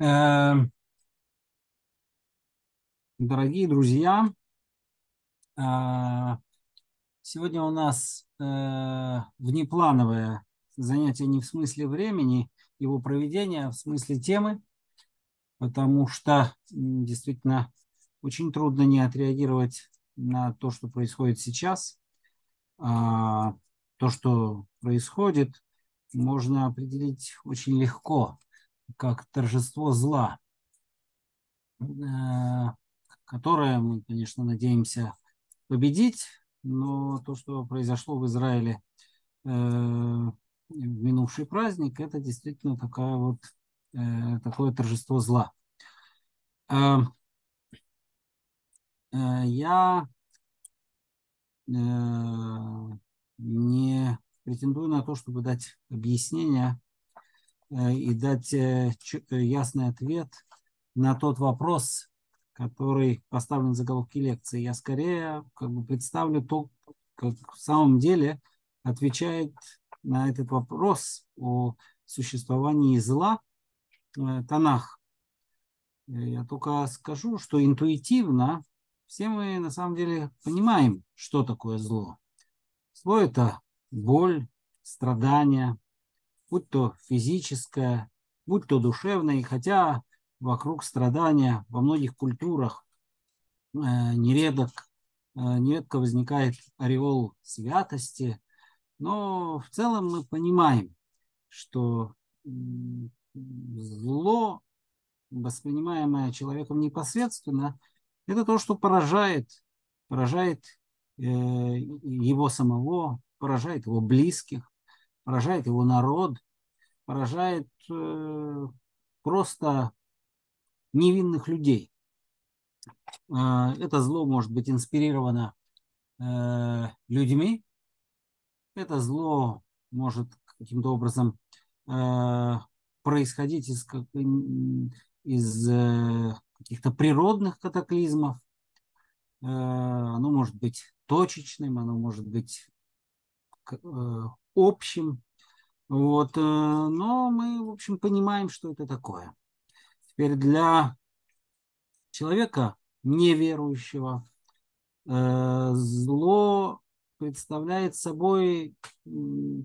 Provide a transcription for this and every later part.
Э, дорогие друзья, э, сегодня у нас э, внеплановое занятие не в смысле времени его проведения, а в смысле темы, потому что действительно очень трудно не отреагировать на то, что происходит сейчас. А, то, что происходит, можно определить очень легко как торжество зла, э, которое мы, конечно, надеемся победить, но то, что произошло в Израиле э, в минувший праздник, это действительно такая вот, э, такое торжество зла. Я не претендую на то, чтобы дать объяснение и дать э, э, ясный ответ на тот вопрос, который поставлен в заголовке лекции. Я скорее как бы представлю то, как в самом деле отвечает на этот вопрос о существовании зла Танах. Я только скажу, что интуитивно все мы на самом деле понимаем, что такое зло. Зло – это боль, страдания, будь то физическое, будь то душевное, и хотя вокруг страдания во многих культурах э, нередок, э, нередко возникает ореол святости, но в целом мы понимаем, что зло, воспринимаемое человеком непосредственно, это то, что поражает, поражает э, его самого, поражает его близких, поражает его народ, поражает э, просто невинных людей. Э, это зло может быть инспирировано э, людьми, это зло может каким-то образом э, происходить из, из э, каких-то природных катаклизмов, э, оно может быть точечным, оно может быть общим. Вот, э, но мы, в общем, понимаем, что это такое. Теперь для человека неверующего э, зло представляет собой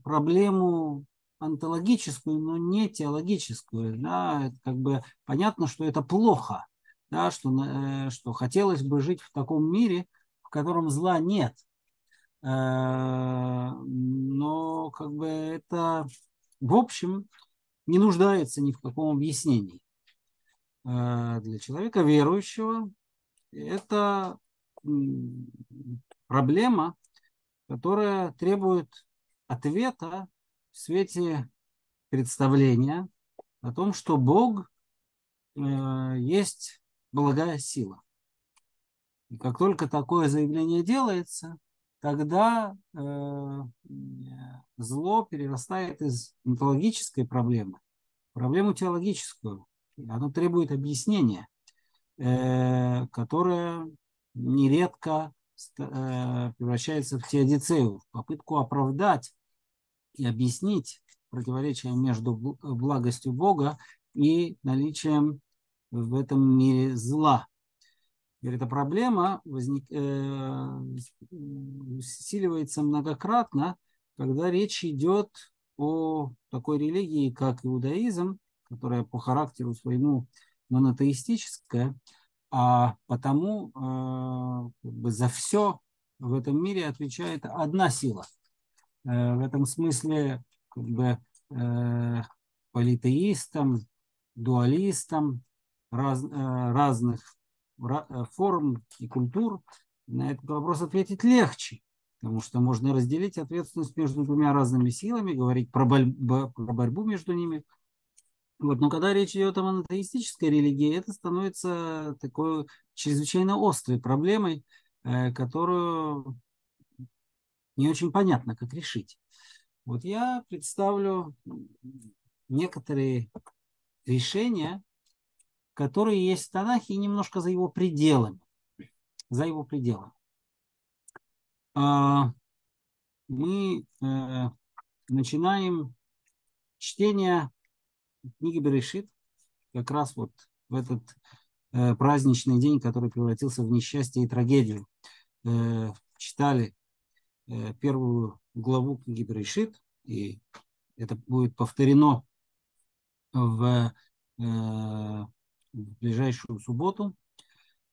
проблему онтологическую, но не теологическую. Да? Как бы понятно, что это плохо, да? что, э, что хотелось бы жить в таком мире, в котором зла нет. Э, но как бы это, в общем, не нуждается ни в каком объяснении. Э, для человека верующего это проблема, которая требует ответа в свете представления о том, что Бог э, есть благая сила. И как только такое заявление делается, тогда э, зло перерастает из мифологической проблемы в проблему теологическую. Оно требует объяснения, э, которое нередко э, превращается в теодицею, в попытку оправдать и объяснить противоречие между благостью Бога и наличием в этом мире зла. Теперь эта проблема возник, э, усиливается многократно, когда речь идет о такой религии, как иудаизм, которая по характеру своему монотеистическая, а потому э, как бы за все в этом мире отвечает одна сила. Э, в этом смысле как бы э, политеистам, дуалистам раз, э, разных форм и культур, на этот вопрос ответить легче, потому что можно разделить ответственность между двумя разными силами, говорить про, борьбу, про борьбу между ними. Вот. Но когда речь идет о монотеистической религии, это становится такой чрезвычайно острой проблемой, э, которую не очень понятно, как решить. Вот я представлю некоторые решения, которые есть в Танахе и немножко за его пределами. За его пределами. А, мы э, начинаем чтение книги Берешит, как раз вот в этот э, праздничный день, который превратился в несчастье и трагедию. Э, читали первую главу книги Берешит, и это будет повторено в, в ближайшую субботу.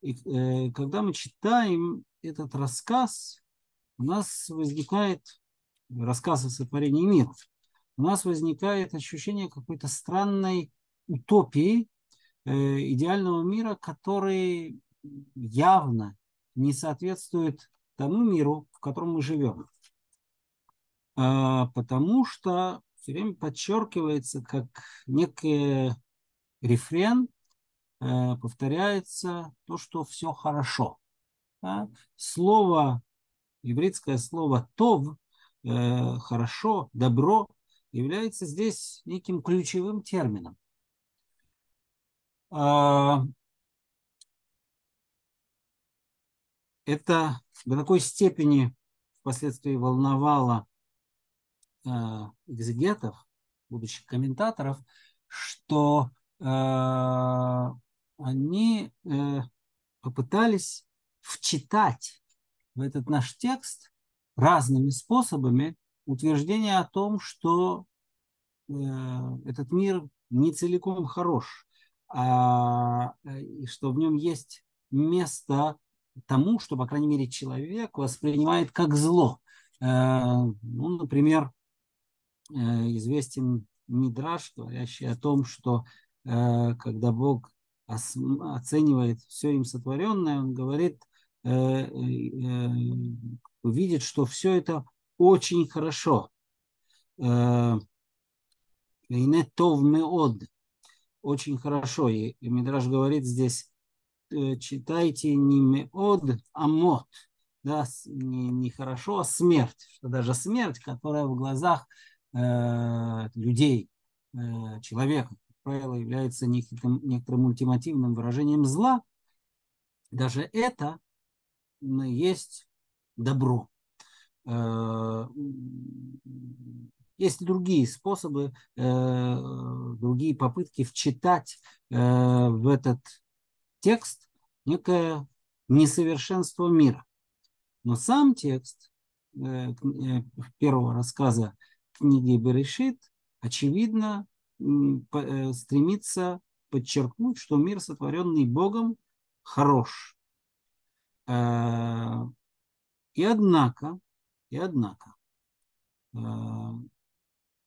И э, когда мы читаем этот рассказ, у нас возникает рассказ о сотворении мира. У нас возникает ощущение какой-то странной утопии, э, идеального мира, который явно не соответствует тому миру, в котором мы живем. А, потому что все время подчеркивается, как некий рефрен, повторяется то, что все хорошо. Слово, еврейское слово «тов», э, «хорошо», «добро» является здесь неким ключевым термином. А, это до такой степени впоследствии волновало э, экзегетов, будущих комментаторов, что э, они э, попытались вчитать в этот наш текст разными способами утверждение о том, что э, этот мир не целиком хорош, а, и что в нем есть место тому, что, по крайней мере, человек воспринимает как зло. Э, ну, например, э, известен Мидраш, говорящий о том, что э, когда Бог оценивает все им сотворенное, он говорит, увидит, что все это очень хорошо. Ине тов меод. Очень хорошо. И, и Мидраш говорит здесь, Э, читайте не меод, а мот. Да, не, не хорошо, а смерть. Что даже смерть, которая в глазах э, людей, э, человека, правило, является некоторым, некоторым ультимативным выражением зла, даже это есть добро. Э, есть другие способы, э, другие попытки вчитать э, в этот текст – некое несовершенство мира. Но сам текст первого рассказа книги Берешит, очевидно, стремится подчеркнуть, что мир, сотворенный Богом, хорош. И однако, и однако,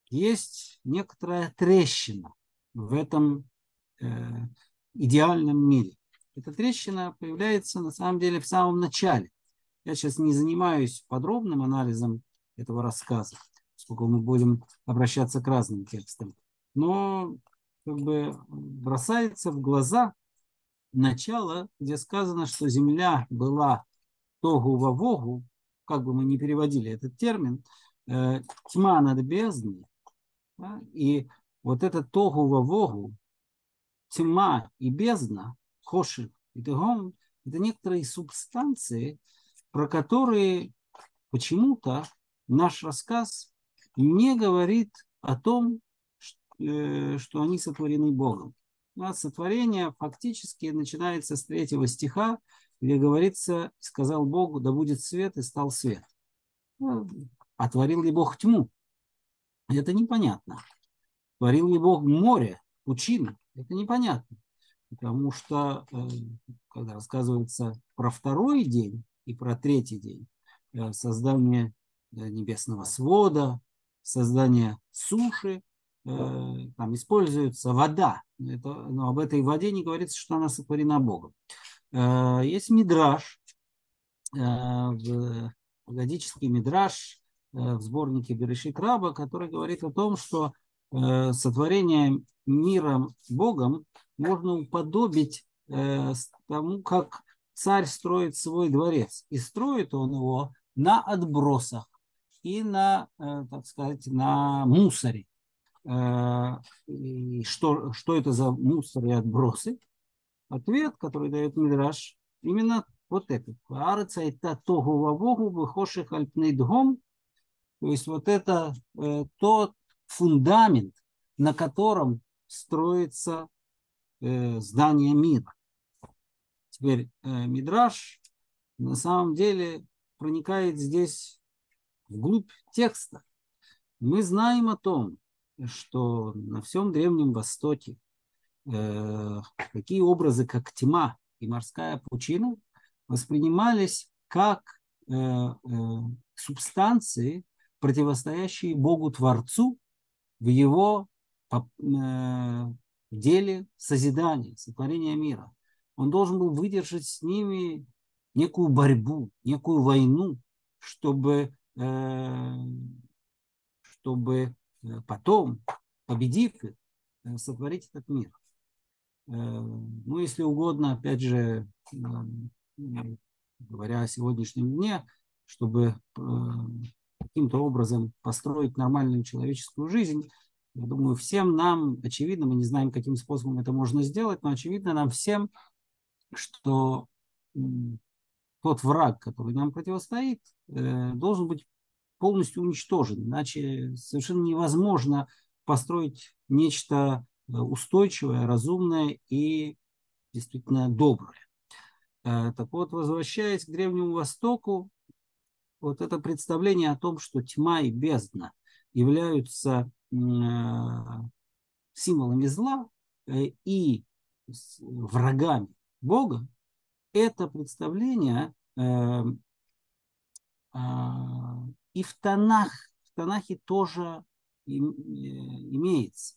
есть некоторая трещина в этом идеальном мире. Эта трещина появляется на самом деле в самом начале. Я сейчас не занимаюсь подробным анализом этого рассказа, поскольку мы будем обращаться к разным текстам. Но как бы бросается в глаза начало, где сказано, что земля была тогу во вогу, как бы мы ни переводили этот термин, э, тьма над бездной. Да? И вот это тогу во вогу, тьма и бездна, хоши и тегом, это некоторые субстанции, про которые почему-то наш рассказ не говорит о том, что они сотворены Богом. У нас сотворение фактически начинается с третьего стиха, где говорится, сказал Богу, да будет свет, и стал свет. Ну, а ли Бог тьму? Это непонятно. Творил ли Бог море, пучины? Это непонятно потому что э, когда рассказывается про второй день и про третий день, э, создание э, небесного свода, создание суши, там используется вода, это, но об этой воде не говорится, что она сотворена Богом. Есть мидраж, годический мидраж в сборнике Берешит Раба, который говорит о том, что сотворение мира Богом можно уподобить э, тому, как царь строит свой дворец. И строит он его на отбросах и на, э, так сказать, на мусоре. Э, и что, что это за мусор и отбросы? Ответ, который дает Мидраш, именно вот этот. Арыца это тогу вавогу выхоших альпнейдгом. То есть вот это э, тот фундамент, на котором строится здания мира. Теперь Мидраш на самом деле проникает здесь вглубь текста. Мы знаем о том, что на всем Древнем Востоке э, такие образы, как тьма и морская пучина, воспринимались как э, э, субстанции, противостоящие Богу-творцу в его э, деле созидания, сотворения мира. Он должен был выдержать с ними некую борьбу, некую войну, чтобы, э, чтобы потом, победив их, э, сотворить этот мир. Ну, если угодно, опять же, говоря о сегодняшнем дне, чтобы каким-то образом построить нормальную человеческую жизнь, я думаю, всем нам очевидно, мы не знаем, каким способом это можно сделать, но очевидно нам всем, что тот враг, который нам противостоит, э, должен быть полностью уничтожен. Иначе совершенно невозможно построить нечто э, устойчивое, разумное и действительно доброе. Э, так вот, возвращаясь к Древнему Востоку, вот это представление о том, что тьма и бездна являются символами зла и врагами Бога, это представление э, э, и в тонах, в Танахе тоже э, имеется.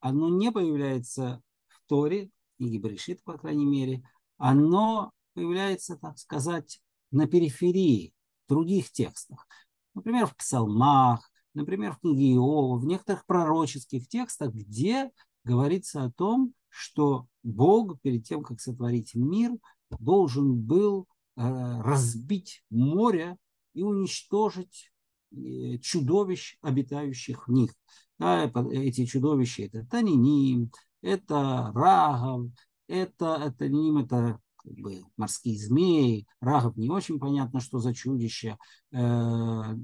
Оно не появляется в Торе, и Брешит, по крайней мере, оно появляется, так сказать, на периферии других текстах. Например, в псалмах, например, в книге Иова, в некоторых пророческих текстах, где говорится о том, что Бог перед тем, как сотворить мир, должен был э, разбить море и уничтожить э, чудовищ, обитающих в них. Да, эти чудовища это Таниним, это Рагов, это, это ним, это как бы, морские змеи. Рагов не очень понятно, что за чудище. Э,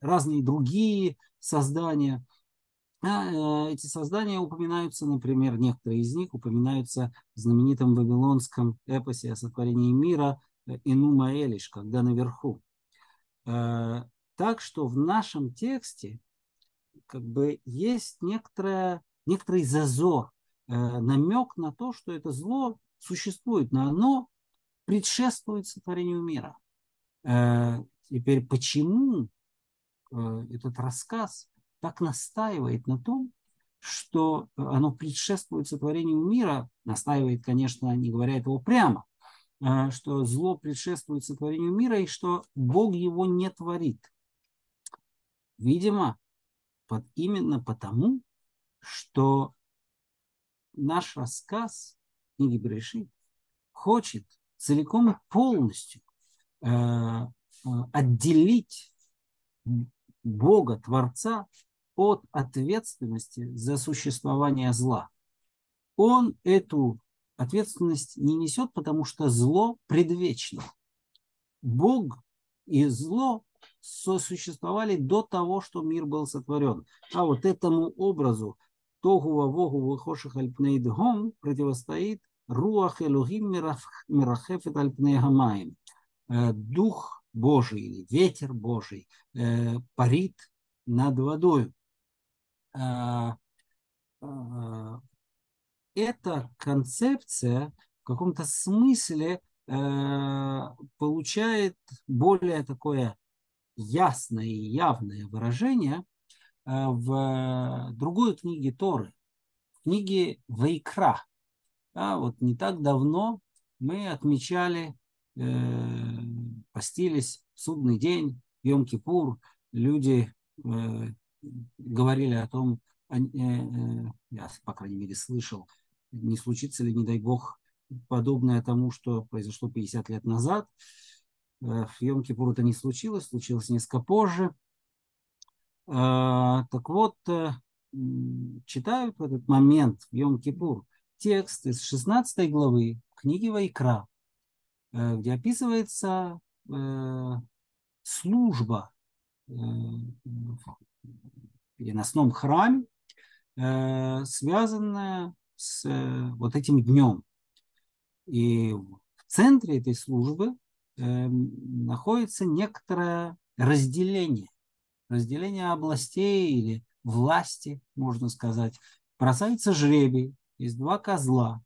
разные другие создания – э, эти создания упоминаются, например, некоторые из них упоминаются в знаменитом вавилонском эпосе о сотворении мира э, Инума Элиш, когда наверху. Э, так что в нашем тексте как бы есть некоторая, некоторый зазор, намек на то, что это зло существует, но оно предшествует сотворению мира. Теперь почему этот рассказ так настаивает на том, что оно предшествует сотворению мира, настаивает, конечно, не говоря этого прямо, что зло предшествует сотворению мира и что Бог его не творит. Видимо, под, именно потому, что наш рассказ книги Брешит хочет целиком и полностью э отделить Бога, Творца, от ответственности за существование зла. Он эту ответственность не несет, потому что зло предвечно. Бог и зло сосуществовали до того, что мир был сотворен. А вот этому образу Тогува Вогу Вахоших Альпнейдгом противостоит Руах Элухим Мирахефет Альпнейгамаем. Э, Дух Божий или ветер Божий э, парит над водой. А, а, эта концепция в каком-то смысле э, получает более такое ясное и явное выражение э, в другой книге Торы, в книге Вайкра. Да, вот не так давно мы отмечали, э, постились в судный день, Йом-Кипур, люди говорили о том, э, э, я, по крайней мере, слышал, не случится ли, не дай бог, подобное тому, что произошло 50 лет назад. Э, в Йом-Кипур это не случилось, случилось несколько позже. Так вот, читают в этот момент в Йом-Кипур текст из 16 главы книги Вайкра, где описывается служба переносном храме, э, связанная с вот этим днем. И в центре этой службы э, находится некоторое разделение, разделение областей или власти, можно сказать. Бросается жребий, есть два козла,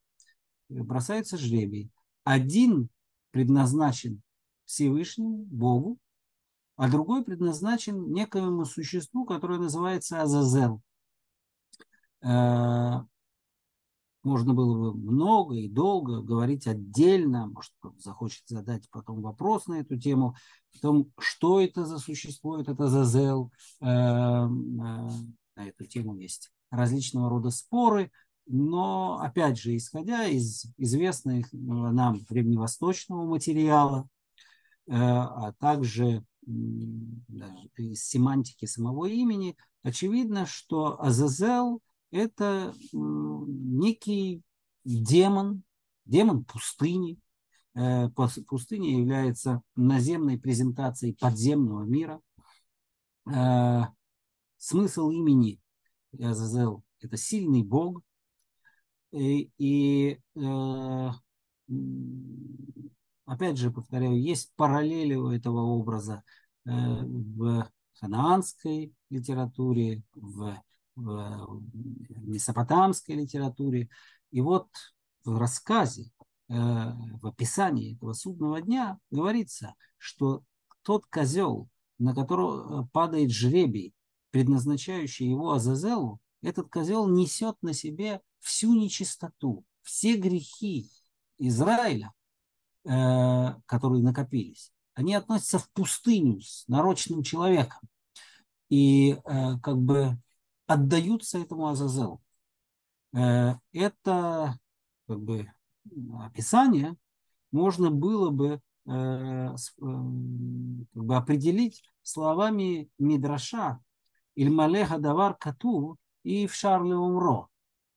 бросается жребий. Один предназначен Всевышнему, Богу, а другой предназначен некоему существу, которое называется Азазел. Э, можно было бы много и долго говорить отдельно, может, кто-то захочет задать потом вопрос на эту тему, о том, что это за существо, это Азазел. Э, э, на эту тему есть различного рода споры, но, опять же, исходя из известных нам древневосточного материала, а также из семантики самого имени, очевидно, что Азазел – это некий демон, демон пустыни. Э, пустыня является наземной презентацией подземного мира. Э, смысл имени Азазел – это сильный бог. И, и э, опять же, повторяю, есть параллели у этого образа в ханаанской литературе, в, в месопотамской литературе. И вот в рассказе, э, в описании этого судного дня говорится, что тот козел, на которого падает жребий, предназначающий его Азазелу, этот козел несет на себе всю нечистоту, все грехи Израиля, Э, которые накопились, они относятся в пустыню с нарочным человеком и э, как бы отдаются этому Азазелу. Э, это как бы описание можно было бы как бы определить словами Мидраша Ильмалеха Давар Кату и в Шарле Умро.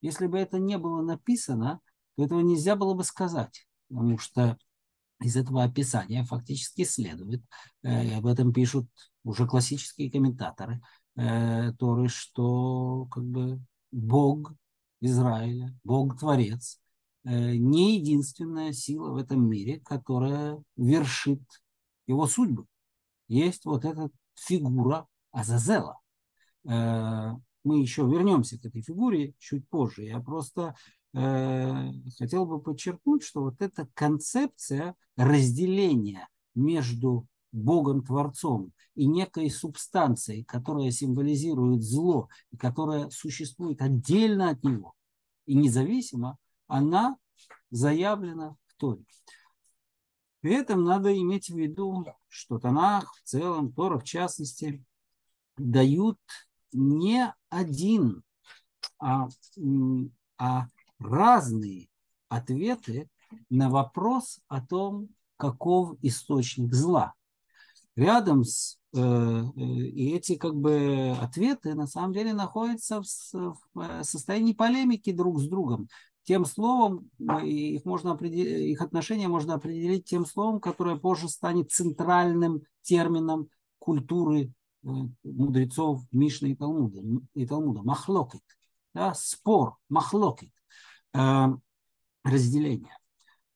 Если бы это не было написано, то этого нельзя было бы сказать, потому что из этого описания фактически следует, э, и об этом пишут уже классические комментаторы э, Торы, что как бы Бог Израиля, Бог-творец, э, не единственная сила в этом мире, которая вершит его судьбы. Есть вот эта фигура Азазела. Мы еще вернемся к этой фигуре чуть позже. Я просто Э, хотел бы подчеркнуть, что вот эта концепция разделения между Богом-творцом и некой субстанцией, которая символизирует зло и которая существует отдельно от него и независимо, она заявлена в Торе. При этом надо иметь в виду, что Танах в целом, Тора в частности, дают не один, а, а разные ответы на вопрос о том, каков источник зла. Рядом с э, э, и эти как бы ответы на самом деле находятся в, в э, состоянии полемики друг с другом. Тем словом, их, можно определить, их отношения можно определить тем словом, которое позже станет центральным термином культуры мудрецов Мишны и Талмуда, и Талмуда махлокит, да, спор, махлокит. Э, разделения.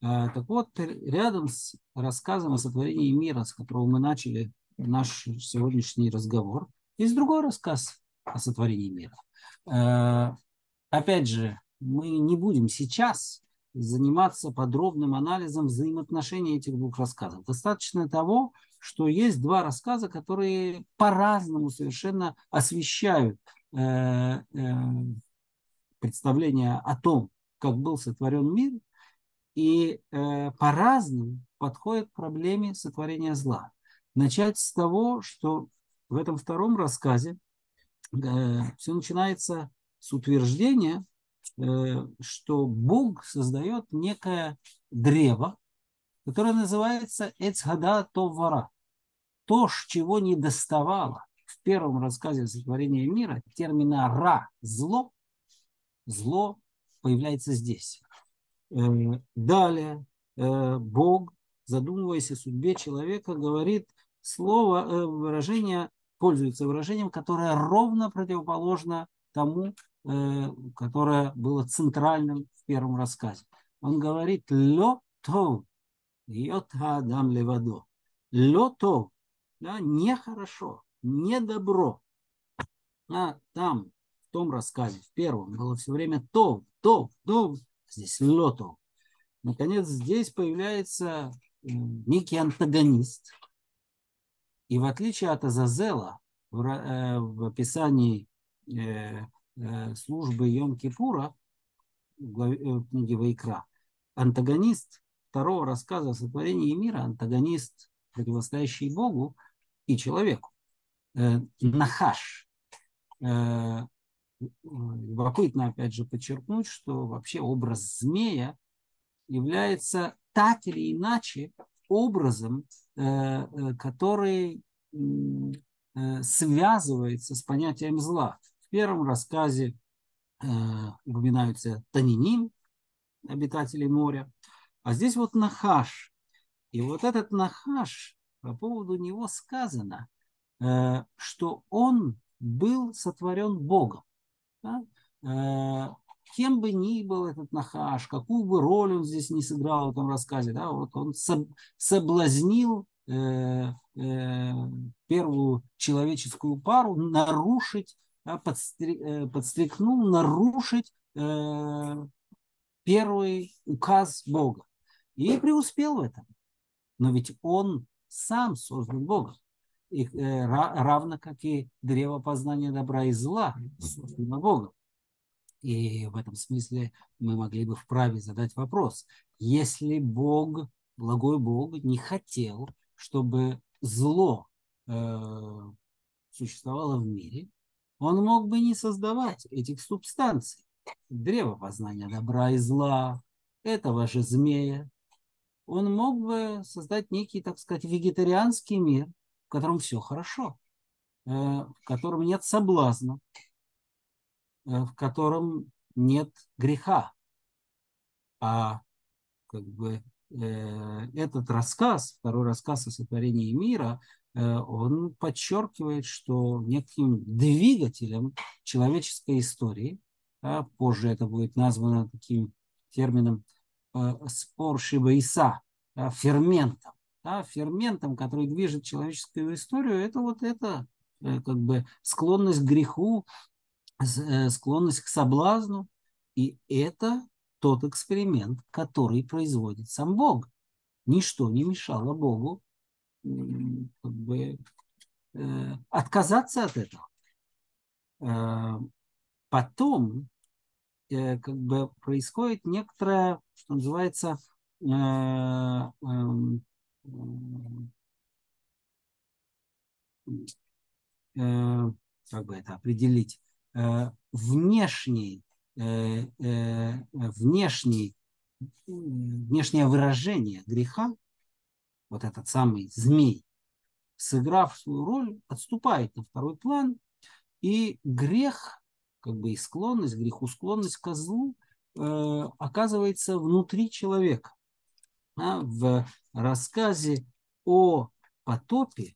Э, так вот, рядом с рассказом о сотворении мира, с которого мы начали наш сегодняшний разговор, есть другой рассказ о сотворении мира. Э, опять же, мы не будем сейчас заниматься подробным анализом взаимоотношений этих двух рассказов. Достаточно того, что есть два рассказа, которые по-разному совершенно освещают представление о том, как был сотворен мир, и э, по-разному подходят к проблеме сотворения зла. Начать с того, что в этом втором рассказе э, все начинается с утверждения, э, что Бог создает некое древо, которое называется Эцхада Товара. То, чего не доставало в первом рассказе о сотворении мира, термина «ра» – зло, зло появляется здесь. Э, далее э, Бог, задумываясь о судьбе человека, говорит слово, э, выражение, пользуется выражением, которое ровно противоположно тому, которое было центральным в первом рассказе. Он говорит «лё тов, йот адам левадо». «Лё тов», да, нехорошо, недобро. А там, в том рассказе, в первом, было все время тов, тов, тов, здесь «лё тов». Наконец, здесь появляется некий антагонист. И в отличие от Азазела, в, э, в описании э, э, службы Йом-Кипура, в книге Вайкра, антагонист второго рассказа о сотворении мира, антагонист, противостоящий Богу и человеку. Нахаш. Любопытно, опять же, подчеркнуть, что вообще образ змея является так или иначе образом, э, э, который э, связывается с понятием зла. В первом рассказе упоминаются таниним, обитатели моря, а здесь вот нахаш. И вот этот нахаш, по поводу него сказано, что он был сотворен Богом. Да? кем бы ни был этот Нахаш, какую бы роль он здесь не сыграл в этом рассказе, да, вот он соблазнил э, э, первую человеческую пару нарушить, да, э, подстрекнул нарушить э, первый указ Бога. И преуспел в этом. Но ведь он сам создан Богом. И, э, равно как и древо познания добра и зла создано Богом. И в этом смысле мы могли бы вправе задать вопрос. Если Бог, благой Бог, не хотел, чтобы зло э, существовало в мире, он мог бы не создавать этих субстанций. Древо познания добра и зла, этого же змея. Он мог бы создать некий, так сказать, вегетарианский мир, в котором все хорошо, э, в котором нет соблазна, Э, в котором нет греха. А как бы э, этот рассказ, второй рассказ о сотворении мира, он подчеркивает, что неким двигателем человеческой истории, а позже это будет названо таким термином спор Шибаиса, ферментом, да, ферментом, который движет человеческую историю, это вот это как бы склонность к греху, Э, склонность к соблазну. И это тот эксперимент, который производит сам Бог. Ничто не мешало Богу как бы, э, отказаться от этого. Э, потом э, как бы происходит некоторое, что называется, э, эм, э, как бы это определить, Э, внешний, э, э, внешний, внешнее выражение греха, вот этот самый змей, сыграв свою роль, отступает на второй план, и грех, как бы и склонность, греху склонность к злу оказывается внутри человека. А в рассказе о потопе,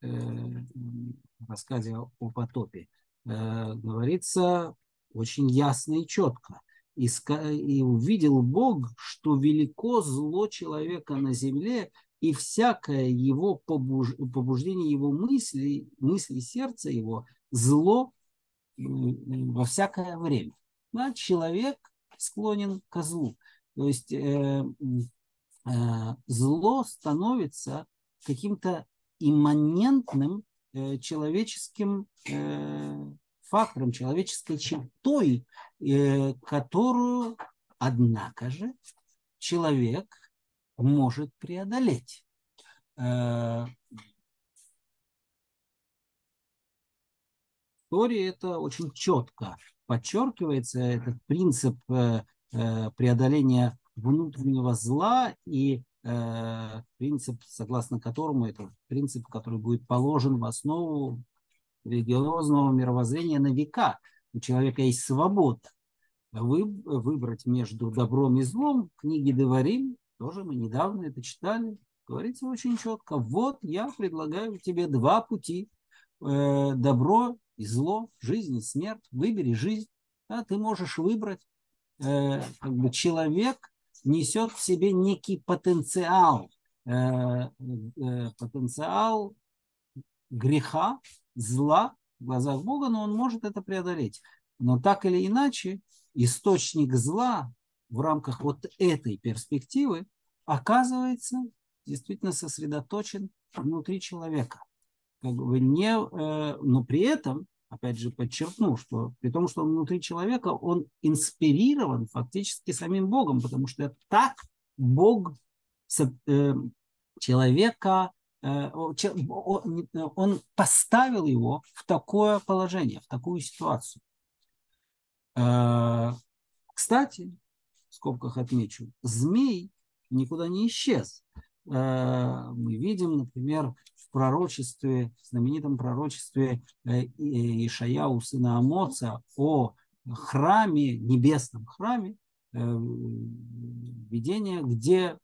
в рассказе о потопе, Э, говорится очень ясно и четко. И, и увидел Бог, что велико зло человека на земле, и всякое его побуж, побуждение его мысли, мысли сердца его, зло во всякое время. Да, человек склонен к злу. То есть э, э, зло становится каким-то имманентным Э, человеческим э, фактором, человеческой чертой, э, которую, однако же, человек может преодолеть. В Торе это очень четко подчеркивается, этот принцип преодоления внутреннего зла и Э, принцип, согласно которому это принцип, который будет положен в основу религиозного мировоззрения на века. У человека есть свобода вы, выбрать между добром и злом. Книги Деварим, тоже мы недавно это читали, говорится очень четко. Вот я предлагаю тебе два пути, э, добро и зло, жизнь и смерть. Выбери жизнь. Да, ты можешь выбрать. Э, как бы человек несет в себе некий потенциал, э, э, потенциал греха, зла в глазах Бога, но он может это преодолеть. Но так или иначе, источник зла в рамках вот этой перспективы оказывается действительно сосредоточен внутри человека. Как бы не, э, но при этом, опять же, подчеркну, что при том, что он внутри человека, он инспирирован фактически самим Богом, потому что так Бог э, человека, э, он поставил его в такое положение, в такую ситуацию. Кстати, в скобках отмечу, змей никуда не исчез. Э, мы видим, например, пророчестве, в знаменитом пророчестве э, Ишаяу, сына Амоца, о храме, небесном храме, э, видение, где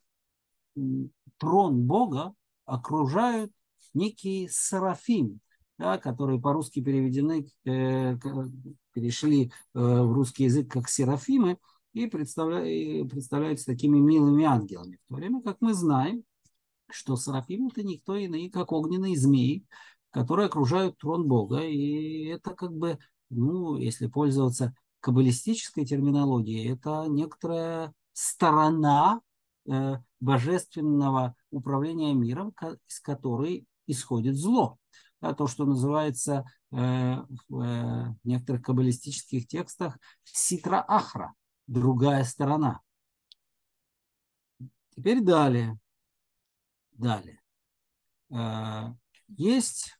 трон Бога окружают некие сарафим, да, которые по-русски переведены, перешли в русский язык как серафимы, и представля... представляются такими милыми ангелами. В то время как мы знаем, что Серафим это никто иные, как огненные змеи, которые окружают трон Бога. И это как бы, ну, если пользоваться каббалистической терминологией, это некоторая сторона э, божественного управления миром, из которой исходит зло. Да, то, что называется э, в э, некоторых каббалистических текстах ситра ахра – другая сторона. Теперь далее. Далее. Э, есть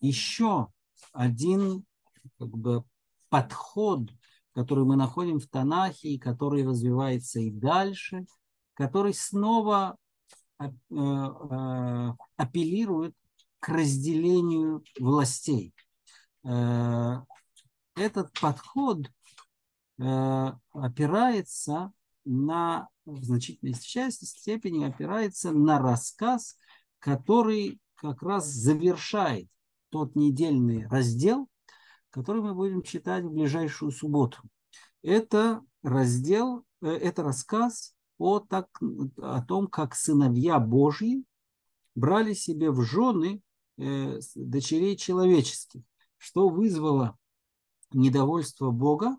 еще один как бы, подход, который мы находим в Танахе и который развивается и дальше, который снова э, э, апеллирует к разделению властей. Этот подход опирается на, в значительной части, степени опирается на рассказ, который как раз завершает тот недельный раздел, который мы будем читать в ближайшую субботу. Это раздел, э, это рассказ о, так, о том, как сыновья Божьи брали себе в жены э, дочерей человеческих, что вызвало недовольство Бога,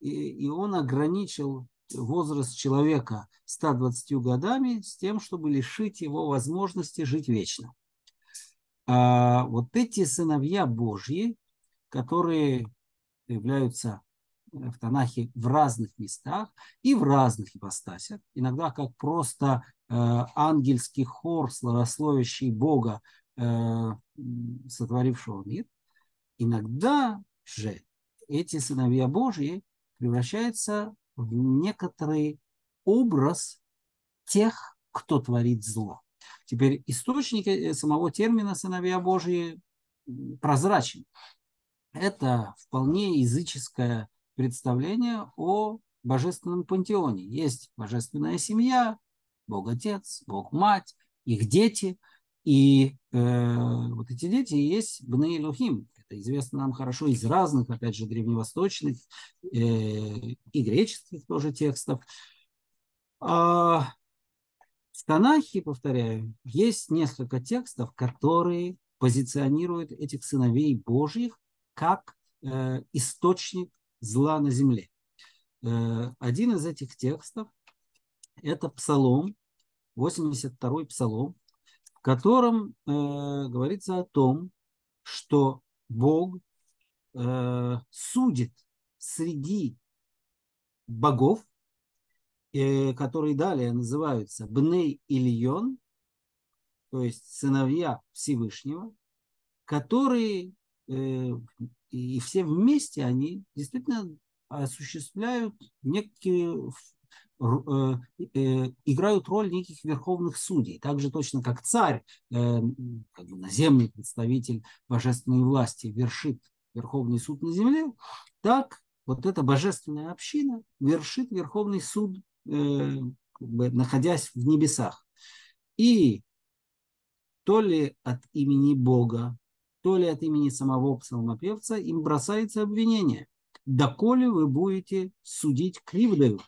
и, и он ограничил возраст человека 120 годами с тем, чтобы лишить его возможности жить вечно. А вот эти сыновья Божьи, которые являются в Танахе в разных местах и в разных ипостасях, иногда как просто э, ангельский хор, славословящий Бога, э, сотворившего мир, иногда же эти сыновья Божьи превращается в некоторый образ тех, кто творит зло. Теперь источник э, самого термина «сыновья Божьи» прозрачен. Это вполне языческое представление о божественном пантеоне. Есть божественная семья, Бог Отец, Бог Мать, их дети. И э, вот эти дети и есть Бней Лухим, это известно нам хорошо из разных, опять же, древневосточных э, и греческих тоже текстов. А в Танахе, повторяю, есть несколько текстов, которые позиционируют этих сыновей Божьих как э, источник зла на земле. Э, один из этих текстов – это Псалом, 82-й Псалом, в котором э, говорится о том, что Бог э, судит среди богов, э, которые далее называются Бней Ильон, то есть сыновья Всевышнего, которые э, и все вместе они действительно осуществляют некие играют роль неких верховных судей. Так же точно как царь, э, как бы наземный представитель божественной власти, вершит верховный суд на земле, так вот эта божественная община вершит верховный суд, как бы, находясь в небесах. И то ли от имени Бога, то ли от имени самого псалмопевца, им бросается обвинение. Доколе вы будете судить кривдою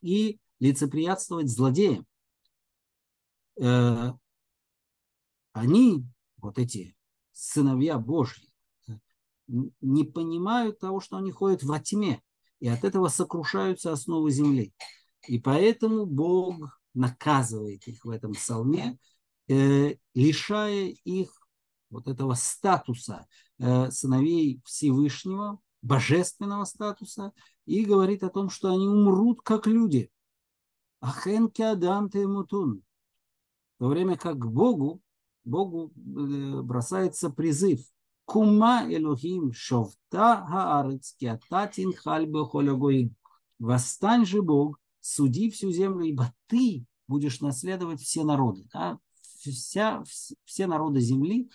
и лицеприятствовать злодеям? Э, они, вот эти сыновья Божьи, не понимают того, что они ходят во тьме, и от этого сокрушаются основы земли. И поэтому Бог наказывает их в этом псалме, э, лишая их вот этого статуса э, сыновей Всевышнего, божественного статуса, и говорит о том, что они умрут как люди. Ахенки Адам Мутун. В то время как к Богу, Богу э, бросается призыв. Кума Элохим шовта хаарец киататин хальбе холягоим. Восстань же, Бог, суди всю землю, ибо ты будешь наследовать все народы. Да? Вся, все народы земли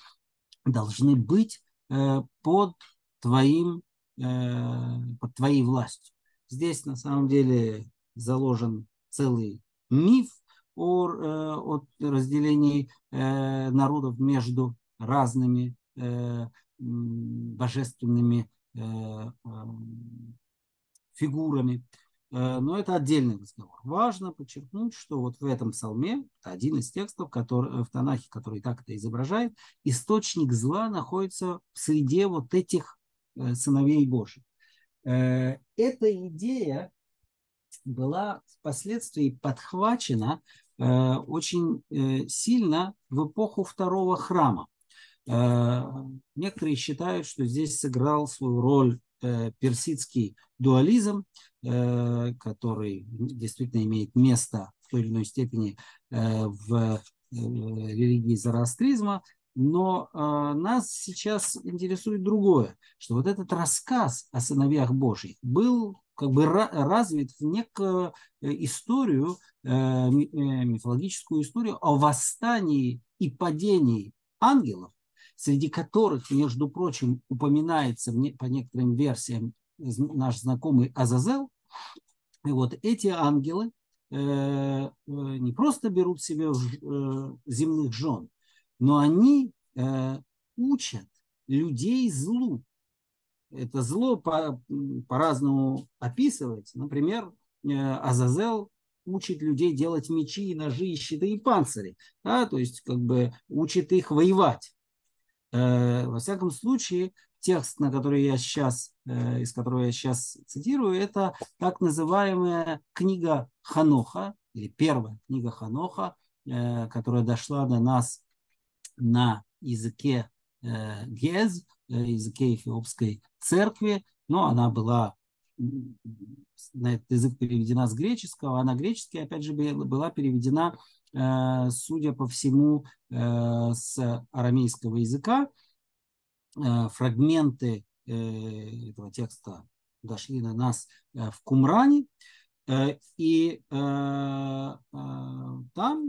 должны быть э, под, твоим, под твоей властью. Здесь на самом деле заложен целый миф о, э, о разделении э, народов между разными э, божественными э, э, фигурами. Э, но это отдельный разговор. Важно подчеркнуть, что вот в этом псалме, один из текстов который, в Танахе, который так это изображает, источник зла находится в среде вот этих э, сыновей Божьих. Э, эта идея была впоследствии подхвачена очень сильно в эпоху второго храма. Некоторые считают, что здесь сыграл свою роль персидский дуализм, Э, который действительно имеет место в той или иной степени э, в э, религии зороастризма, но нас сейчас интересует другое, что вот этот рассказ о сыновьях Божьих был как бы развит в некую историю, мифологическую историю о восстании и падении ангелов, среди которых, между прочим, упоминается по некоторым версиям наш знакомый Азазел, и вот эти ангелы э, э, не просто берут себе э, земных жен, но они учат людей злу. Это зло по, по-разному описывается. Например, Азазел учит людей делать мечи, ножи, щиты и панцири. Да? То есть как бы учит их воевать. Во всяком случае, текст, на который я сейчас, э, из которого я сейчас цитирую, это так называемая книга Ханоха, или первая книга Ханоха, э, которая дошла до нас на языке э, Гез, языке эфиопской церкви, но она была на этот язык переведена с греческого, а на греческий, опять же, была переведена, судя по всему, с арамейского языка. Э, фрагменты э, этого текста дошли на нас э, в Кумране, и там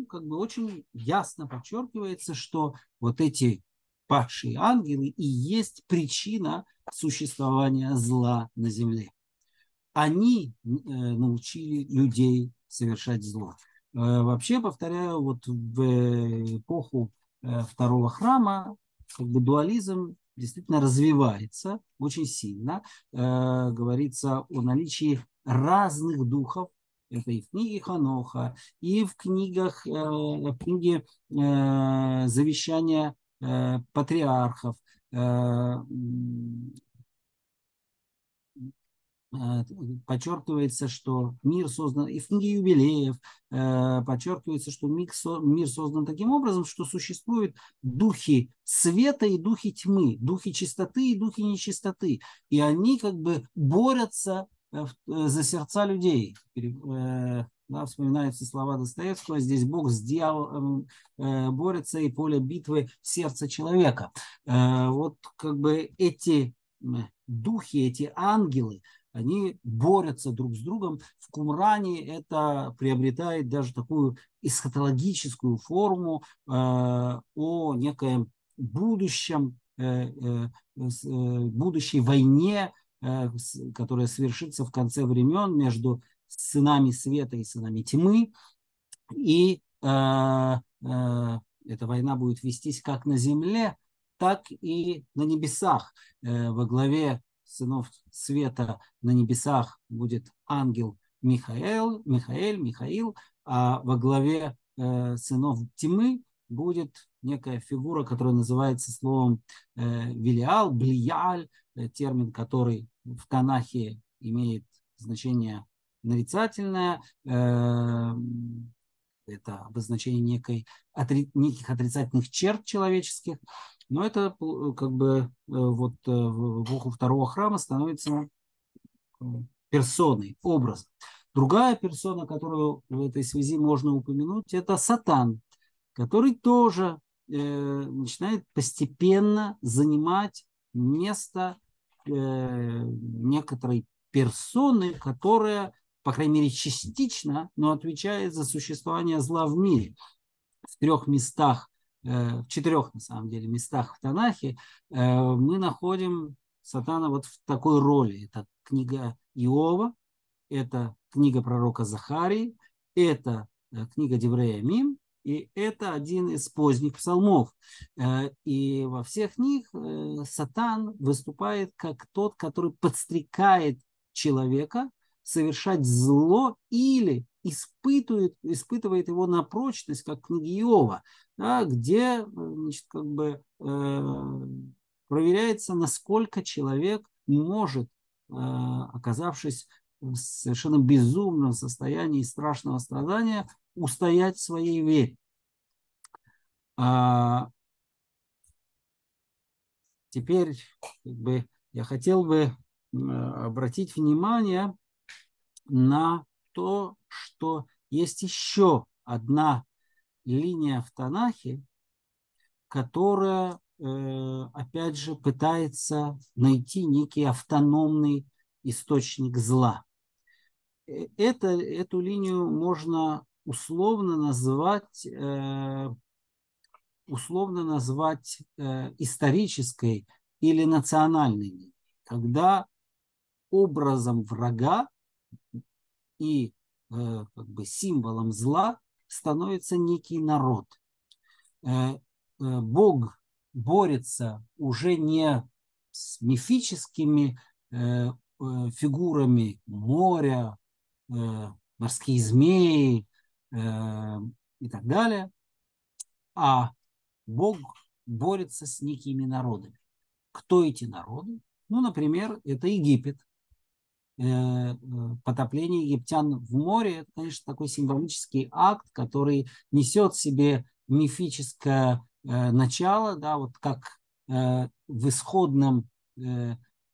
как бы очень ясно подчеркивается, что вот эти падшие ангелы и есть причина существования зла на земле. Они научили людей совершать зло. Вообще, повторяю, вот в эпоху второго храма как бы дуализм действительно развивается очень сильно. Э, говорится о наличии разных духов. Это и в книге Ханоха, и в книгах, э, в книге э, завещания э, патриархов. Подчеркивается, что мир создан, и в книге юбилеев подчеркивается, что мир, создан таким образом, что существуют духи света и духи тьмы, духи чистоты и духи нечистоты. И они как бы борются за сердца людей. Да, вспоминаются слова Достоевского, здесь Бог с дьяволом борется и поле битвы сердца человека. Вот как бы эти духи, эти ангелы, они борются друг с другом. В Кумране это приобретает даже такую эсхатологическую форму э, о некоем будущем, э, э, э будущей войне, э, которая свершится в конце времен между сынами света и сынами тьмы. И э, э, эта война будет вестись как на земле, так и на небесах. Во главе сынов света на небесах будет ангел Михаил, Михаил, Михаил, а во главе сынов тьмы будет некая фигура, которая называется словом э, Вилиал, Блияль, э, термин, который в Танахе имеет значение нарицательное, э, это обозначение некой, отри, неких отрицательных черт человеческих, но это э, как бы э, вот э, в эпоху второго храма становится персоной, образом. Другая персона, которую в этой связи можно упомянуть, это Сатан, который тоже начинает постепенно занимать место э, некоторой персоны, которая, по крайней мере, частично, но отвечает за существование зла в мире. В трех местах, э, в четырех, на самом деле, местах в Танахе э, мы находим сатана вот в такой роли. Это книга Иова, это книга пророка Захарии, это э, книга Деврея Мим, и это один из поздних псалмов. Э, и во всех них э, Сатан выступает как тот, который подстрекает человека совершать зло или испытывает, испытывает его на прочность, как в книге Иова, да, где значит, как бы, э, проверяется, насколько человек может, э, оказавшись в совершенно безумном состоянии страшного страдания, устоять в своей вере. А, теперь как бы, я хотел бы обратить внимание на то, что есть еще одна линия в Танахе, которая, э, опять же, пытается найти некий автономный источник зла. Э, это, эту линию можно условно назвать, э, условно назвать э, исторической или национальной, когда образом врага и э, как бы символом зла становится некий народ. Бог борется уже не с мифическими фигурами моря, морские змеи, Э, и так далее. А Бог борется с некими народами. Кто эти народы? Ну, например, это Египет. Э, э, потопление египтян в море – это, конечно, такой символический акт, который несет в себе мифическое начало, да, вот как в исходном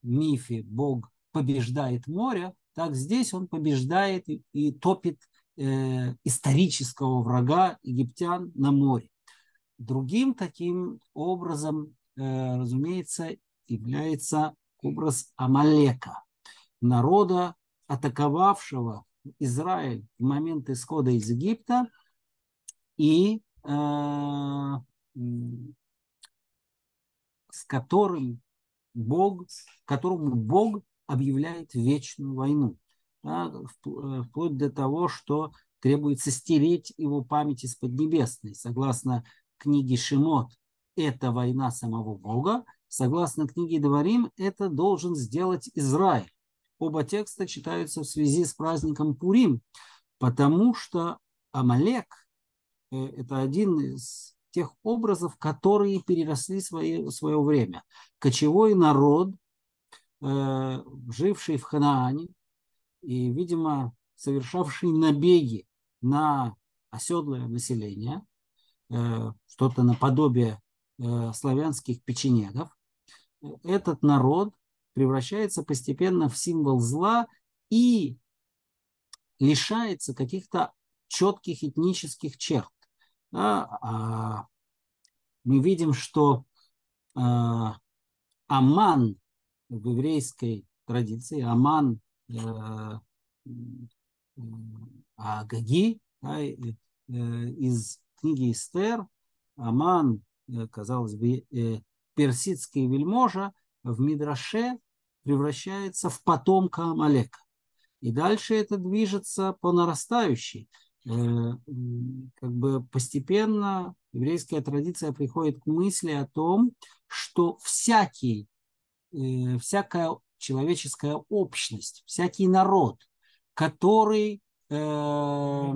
мифе Бог побеждает море, так здесь он побеждает и топит э, исторического врага египтян на море. Другим таким образом, э, разумеется, является образ Амалека, народа, атаковавшего Израиль в момент исхода из Египта и э, с которым Бог, которому Бог объявляет вечную войну э, вплоть до того, что требуется стереть его память из Поднебесной. Согласно книге Шимот, это война самого Бога. Согласно книге Дворим, это должен сделать Израиль. Оба текста читаются в связи с праздником Пурим, потому что Амалек э, – это один из тех образов, которые переросли свое, свое время. Кочевой народ, э, живший в Ханаане, и, видимо, совершавший набеги на оседлое население, э, что-то наподобие э, славянских печенегов, этот народ превращается постепенно в символ зла и лишается каких-то четких этнических черт. А мы видим, что а, Аман в еврейской традиции, Аман Э, Агаги да, э, из книги Эстер, Аман, э, казалось бы, персидский вельможа в Мидраше превращается в потомка Амалека. И дальше это движется по нарастающей. Как бы постепенно еврейская традиция приходит к мысли о том, что всякий, э, всякая человеческая общность, всякий народ, который, э,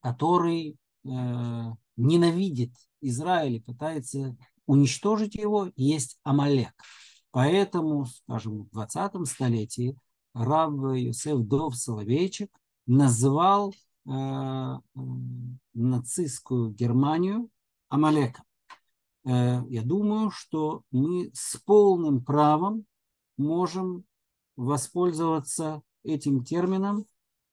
который э, ненавидит Израиль и пытается уничтожить его, есть Амалек. Поэтому, скажем, в 20 столетии раб Юсеф Дов Соловейчик называл э, нацистскую Германию Амалеком. Э, я думаю, что мы с полным правом можем воспользоваться этим термином э,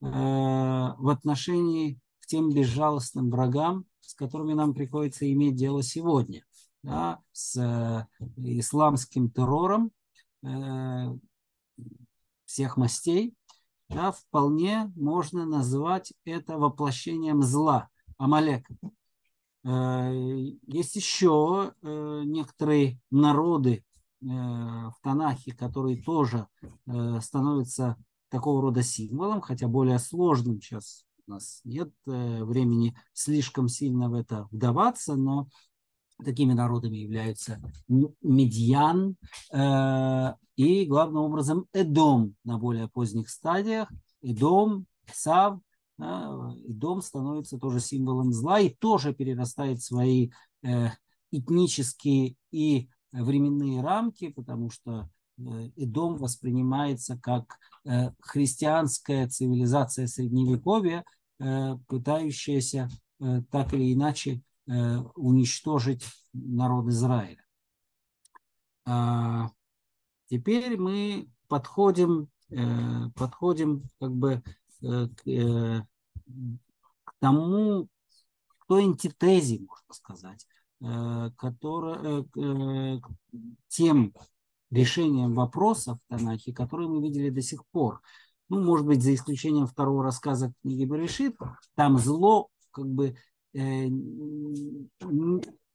в отношении к тем безжалостным врагам, с которыми нам приходится иметь дело сегодня, да, с э, исламским террором э, всех мастей, да, вполне можно назвать это воплощением зла, Амалека. Э, есть еще э, некоторые народы в Танахе, которые тоже становятся такого рода символом, хотя более сложным сейчас у нас нет времени слишком сильно в это вдаваться, но такими народами являются Медьян и, главным образом, Эдом на более поздних стадиях. Эдом, Сав, да, и дом становится тоже символом зла и тоже перерастает свои э, этнические и временные рамки, потому что э, и дом воспринимается как э, христианская цивилизация средневековья, э, пытающаяся э, так или иначе уничтожить народ Израиля. А, теперь мы подходим, подходим как бы э, к тому, к той антитезе, можно сказать, э, которая, к тем решением вопросов в которые мы видели до сих пор. Ну, может быть, за исключением второго рассказа книги Берешит, там зло как бы э,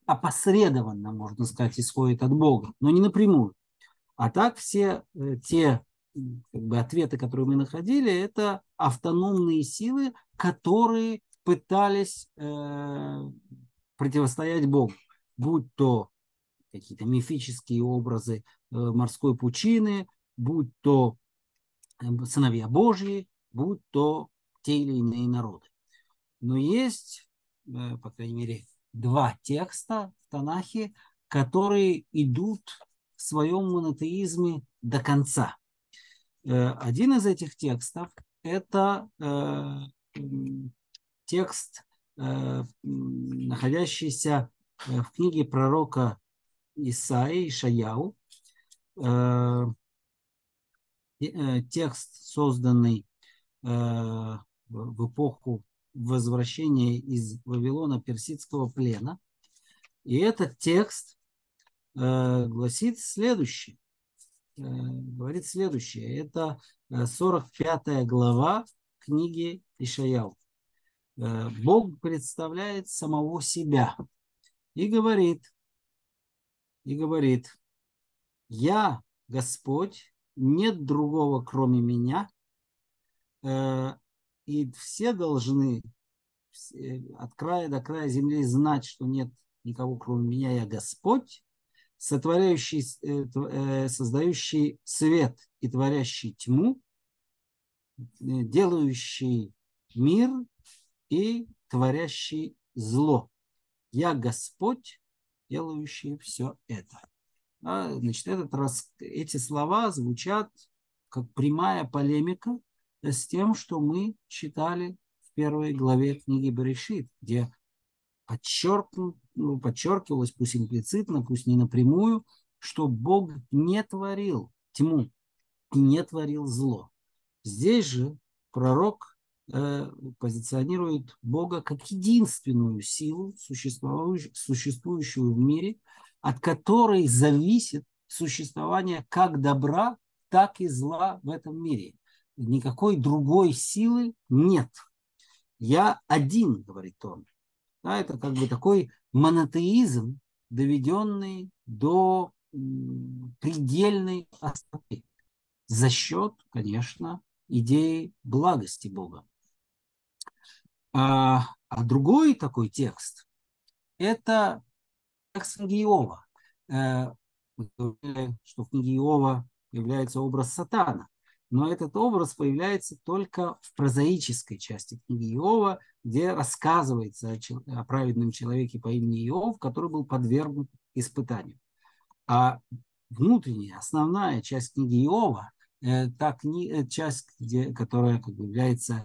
опосредованно, можно сказать, исходит от Бога, но не напрямую. А так все э, те как бы, ответы, которые мы находили, это автономные силы, которые пытались э, противостоять Богу, будь то какие-то мифические образы э, морской пучины, будь то э, сыновья Божьи, будь то те или иные народы. Но есть, э, по крайней мере, два текста в Танахе, которые идут в своем монотеизме до конца. Один из этих текстов – это текст, находящийся в книге пророка Исаи, Ишаяу, текст, созданный в эпоху возвращения из Вавилона персидского плена. И этот текст гласит следующее. Э, говорит следующее. Это 45 э, глава книги Ишаял. Э, Бог представляет самого себя и говорит, и говорит, я Господь, нет другого, кроме меня, и все должны от края до края земли знать, что нет никого, кроме меня, я Господь, сотворяющий, э, э, создающий свет и творящий тьму, э, делающий мир и творящий зло. Я Господь, делающий все это. А, значит, этот раз, эти слова звучат как прямая полемика с тем, что мы читали в первой главе книги Берешит, где подчеркнут, ну, подчеркивалось, пусть имплицитно, пусть не напрямую, что Бог не творил тьму не творил зло. Здесь же пророк позиционирует Бога как единственную силу, существующую, существующую в мире, от которой зависит существование как добра, так и зла в этом мире. Никакой другой силы нет. Я один, говорит он. Да, это как бы такой монотеизм, доведенный до предельной остроты за счет, конечно, идеи благости Бога. А, а другой такой текст – это текст Иова. Э, что в книге Иова является образ сатана. Но этот образ появляется только в прозаической части книги Иова, где рассказывается о, праведном человеке по имени Иов, который был подвергнут испытанию. А внутренняя, основная часть книги Иова, э, та кни, э, часть, где, которая как бы является,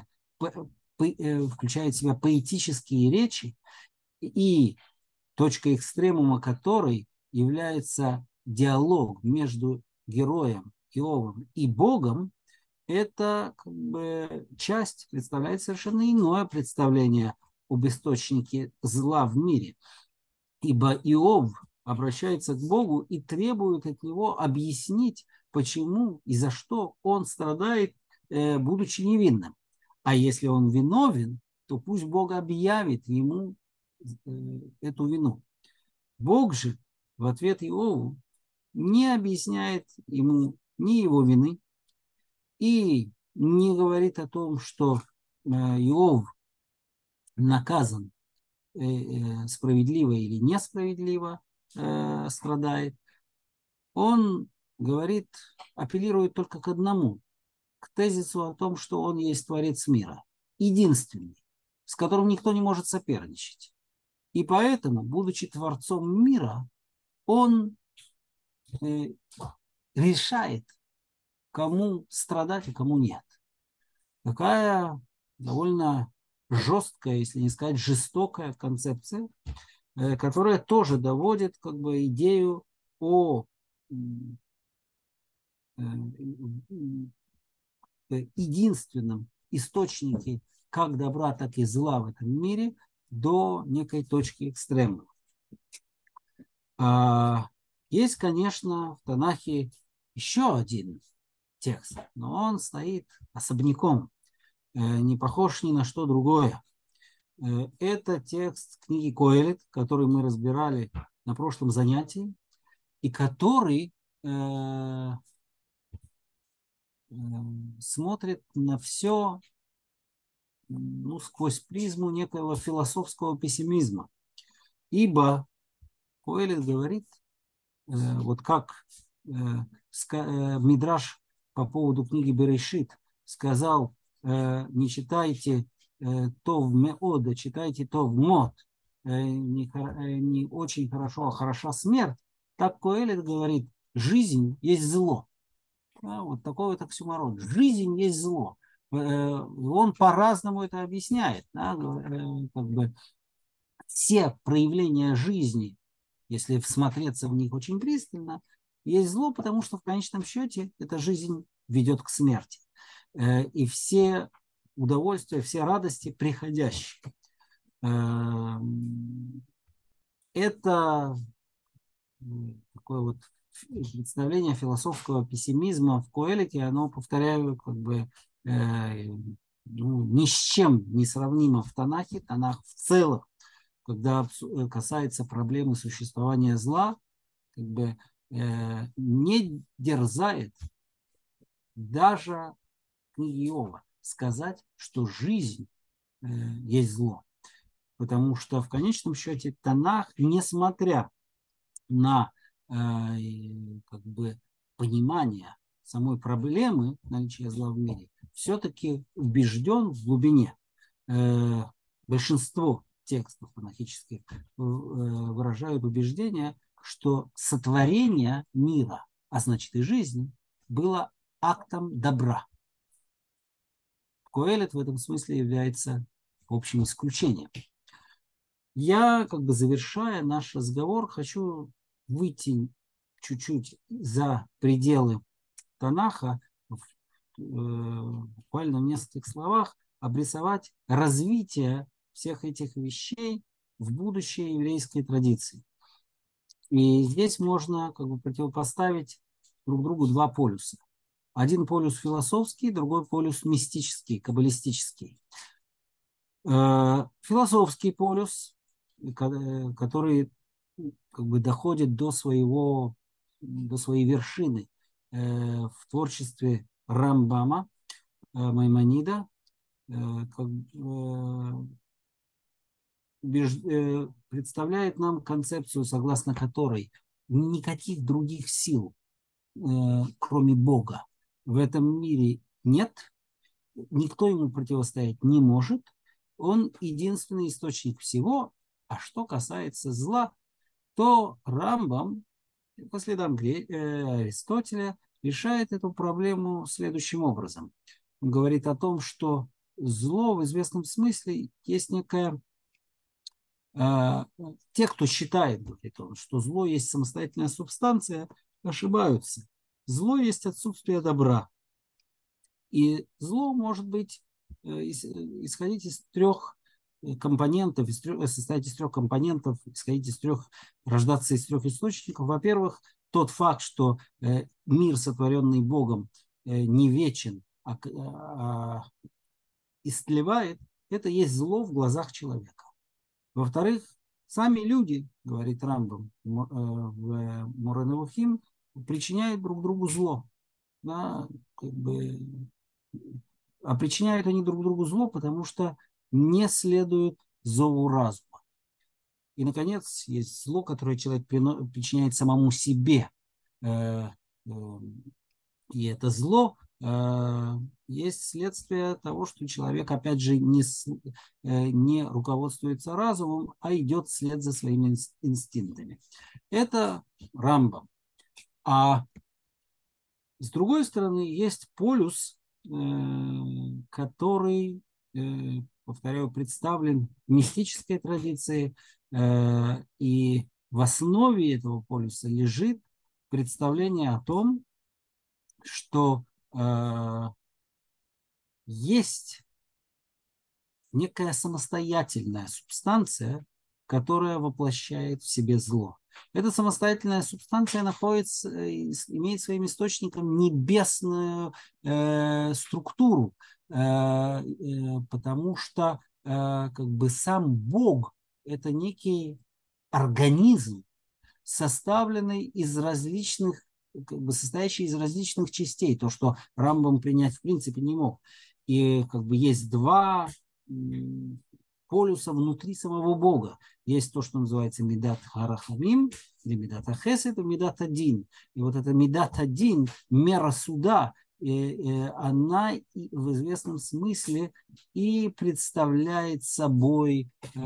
включает в себя поэтические речи, и точка экстремума которой является диалог между героем Иовом и Богом, это как бы часть представляет совершенно иное представление об источнике зла в мире. Ибо Иов обращается к Богу и требует от него объяснить, почему и за что он страдает, э, будучи невинным. А если он виновен, то пусть Бог объявит ему э, эту вину. Бог же в ответ Иову не объясняет ему ни его вины и не говорит о том, что э, Иов наказан справедливо или несправедливо, э, страдает, он говорит, апеллирует только к одному, тезису о том, что он есть Творец мира, единственный, с которым никто не может соперничать. И поэтому, будучи Творцом мира, он э, решает, кому страдать и кому нет. Такая довольно жесткая, если не сказать жестокая концепция, Э, которая тоже доводит как бы идею о э, единственном источнике как добра, так и зла в этом мире до некой точки экстрема. Есть, конечно, в Танахе еще один текст, но он стоит особняком, не похож ни на что другое. Э, это текст книги Коэлит, который мы разбирали на прошлом занятии, и который э, э, смотрит на все ну, сквозь призму некоего философского пессимизма. Ибо Коэлит говорит, э, вот как э, ска, Мидраш по поводу книги Берешит сказал, э, не читайте Э, то в меода, читайте то в мод, э, не, э, не очень хорошо, а хороша смерть, так Коэлит говорит, жизнь есть зло. Да, вот такой вот оксюморон. Жизнь есть зло. Он по-разному это объясняет. Да, как бы все проявления жизни, если всмотреться в них очень пристально, есть зло, потому что в конечном счете эта жизнь ведет к смерти. И все удовольствия, все радости приходящие. Эм, это такое вот представление философского пессимизма в Коэлите, оно, повторяю, как бы э, ну, ни с чем не сравнимо в Танахе. Танах в целом, когда касается проблемы существования зла, как бы э, не дерзает даже книги Иова сказать, что жизнь э, есть зло. Потому что в конечном счете Танах, несмотря на э, как бы понимание самой проблемы наличия зла в мире, все-таки убежден в глубине. Э, большинство текстов монахических э, выражают убеждение, что сотворение мира, а значит и жизни, было актом добра. Коэлет в этом смысле является общим исключением. Я, как бы завершая наш разговор, хочу выйти чуть-чуть за пределы Танаха, э, буквально в нескольких словах, обрисовать развитие всех этих вещей в будущей еврейской традиции. И здесь можно как бы противопоставить друг другу два полюса. Один полюс философский, другой полюс мистический, каббалистический. Э, философский полюс, э, который как бы доходит до своего, до своей вершины. Э, в творчестве Рамбама, Маймонида, представляет нам концепцию, согласно которой никаких других сил, кроме Бога, в этом мире нет, никто ему противостоять не может, он единственный источник всего, а что касается зла, то Рамбам по следам Аристотеля решает эту проблему следующим образом. Он говорит о том, что зло в известном смысле есть некая... Э, те, кто считает, говорит он, что зло есть самостоятельная субстанция, ошибаются. Зло есть отсутствие добра. И зло может быть, э, исходить из трех компонентов, из трех, состоять из трех компонентов, исходить из трех, рождаться из трех источников. Во-первых, тот факт, что э, мир, сотворенный Богом, э, не вечен, а, а истлевает, это есть зло в глазах человека. Во-вторых, сами люди, говорит Рамбам в Мореневухим, причиняют друг другу зло. Да, как бы, а причиняют они друг другу зло, потому что не следуют зову разума. И, наконец, есть зло, которое человек причиняет самому себе. Э, э, и это зло э, есть следствие того, что человек, опять же, не, не руководствуется разумом, а идет вслед за своими инстинктами. Это Рамбам. А с другой стороны, есть полюс, который повторяю, представлен мистической традиции, э, и в основе этого полюса лежит представление о том, что э, есть некая самостоятельная субстанция, которая воплощает в себе зло. Эта самостоятельная субстанция находится, э, имеет своим источником небесную э, структуру, э, э, потому что э, как бы сам Бог это некий организм, составленный из различных, как бы состоящий из различных частей, то, что Рамбам принять в принципе не мог. И как бы есть два полюса внутри самого Бога. Есть то, что называется Медат Харахамим, или Медат Ахесет, и Медат Один. И вот это Медат Один, мера суда, она в известном смысле и представляет собой э,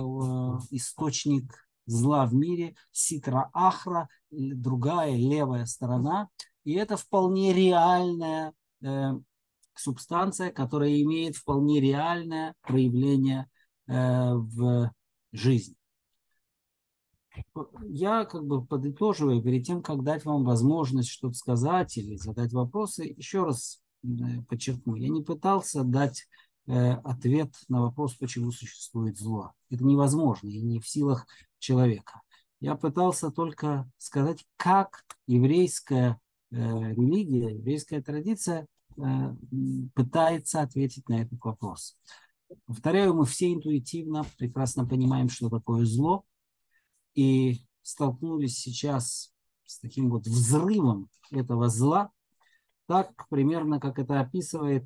источник зла в мире, ситра ахра, другая левая сторона. И это вполне реальная э, субстанция, которая имеет вполне реальное проявление Э, в жизнь. Я как бы подытоживаю, перед тем, как дать вам возможность что-то сказать или задать вопросы, еще раз э, подчеркну, я не пытался дать э, ответ на вопрос, почему существует зло. Это невозможно и не в силах человека. Я пытался только сказать, как еврейская религия, еврейская традиция пытается ответить на этот вопрос. Повторяю, мы все интуитивно прекрасно понимаем, что такое зло, и столкнулись сейчас с таким вот взрывом этого зла, так примерно, как это описывает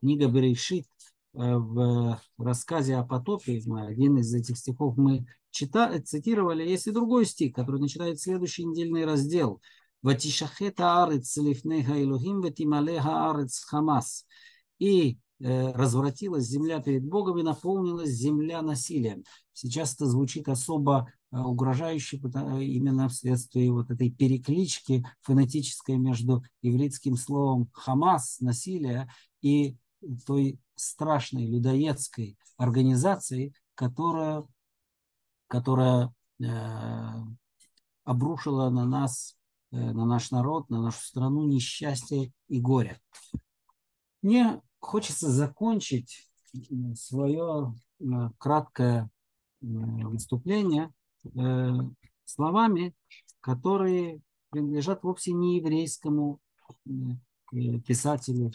книга Берешит э, в рассказе о потопе. Один из этих стихов мы читали, цитировали. Есть и другой стих, который начинает следующий недельный раздел. «Ватишахета арец лифнеха Илухим ветималеха арец хамас». И развратилась земля перед Богом и наполнилась земля насилием. Сейчас это звучит особо э, угрожающе именно вследствие вот этой переклички фонетической между еврейским словом «хамас» – насилие и той страшной людоедской организацией, которая, которая э, обрушила на нас, э, на наш народ, на нашу страну несчастье и горе. Мне хочется закончить свое э, краткое э, выступление э, словами, которые принадлежат вовсе не еврейскому писателю,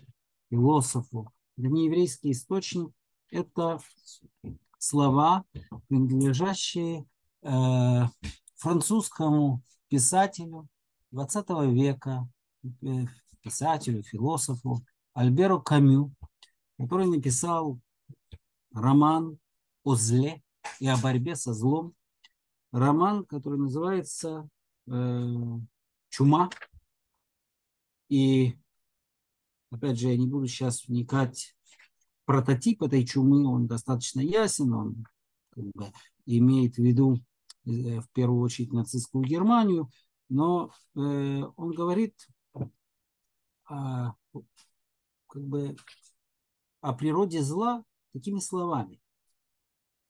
философу. Это не еврейский источник, это слова, принадлежащие французскому писателю 20 века, писателю, философу Альберу Камю, который написал роман о зле, и о борьбе со злом. Роман, который называется э, «Чума». И, опять же, я не буду сейчас вникать в прототип этой чумы, он достаточно ясен, он как бы, имеет в виду э, в первую очередь нацистскую Германию, но э, он говорит о, как бы, о природе зла такими словами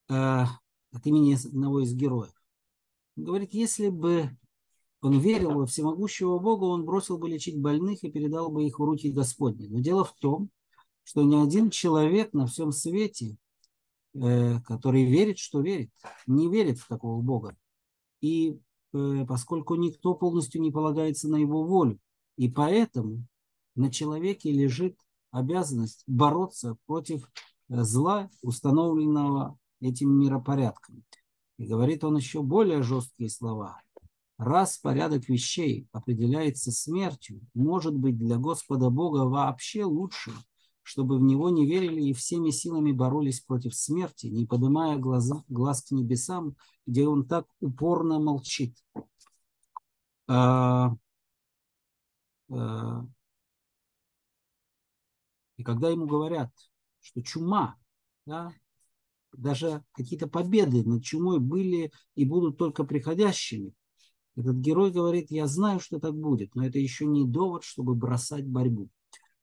э, от имени одного из героев. Он говорит, если бы он верил во всемогущего Бога, он бросил бы лечить больных и передал бы их в руки Господни. Но дело в том, что ни один человек на всем свете, э, который верит, что верит, не верит в такого Бога. И э, поскольку никто полностью не полагается на его волю, и поэтому на человеке лежит обязанность бороться против э, зла, установленного этим миропорядком. И говорит он еще более жесткие слова. Раз порядок вещей определяется смертью, может быть для Господа Бога вообще лучше, чтобы в Него не верили и всеми силами боролись против смерти, не поднимая глаза, глаз к небесам, где Он так упорно молчит. А, а, и когда ему говорят, что чума, да, даже какие-то победы над чумой были и будут только приходящими, этот герой говорит, я знаю, что так будет, но это еще не довод, чтобы бросать борьбу.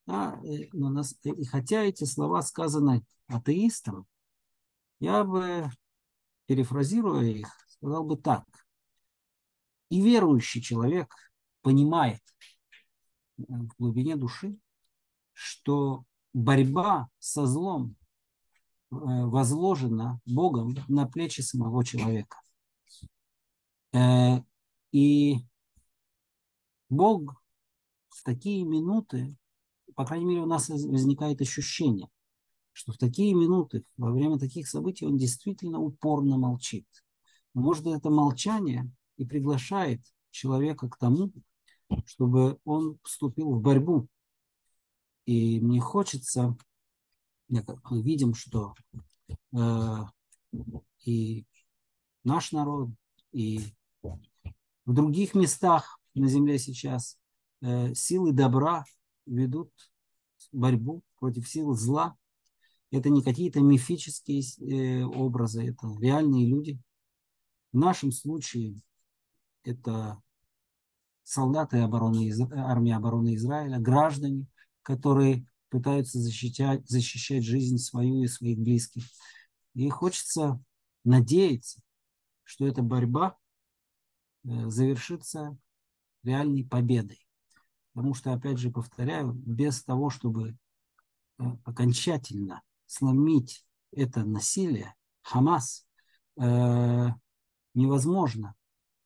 Да, э, но нас, э, и хотя эти слова сказаны атеистам, я бы, перефразируя их, сказал бы так. И верующий человек понимает э, в глубине души, что борьба со злом возложена Богом на плечи самого человека. И Бог в такие минуты, по крайней мере, у нас возникает ощущение, что в такие минуты, во время таких событий, он действительно упорно молчит. Может, это молчание и приглашает человека к тому, чтобы он вступил в борьбу. И мне хочется, мы видим, что э, и наш народ, и в других местах на земле сейчас э, силы добра ведут борьбу против сил зла. Это не какие-то мифические э, образы, это реальные люди. В нашем случае это солдаты обороны, армии обороны Израиля, граждане, которые пытаются защищать, защищать жизнь свою и своих близких. И хочется надеяться, что эта борьба Э, завершится реальной победой. Потому что, опять же, повторяю, без того, чтобы э, окончательно сломить это насилие, Хамас, э, невозможно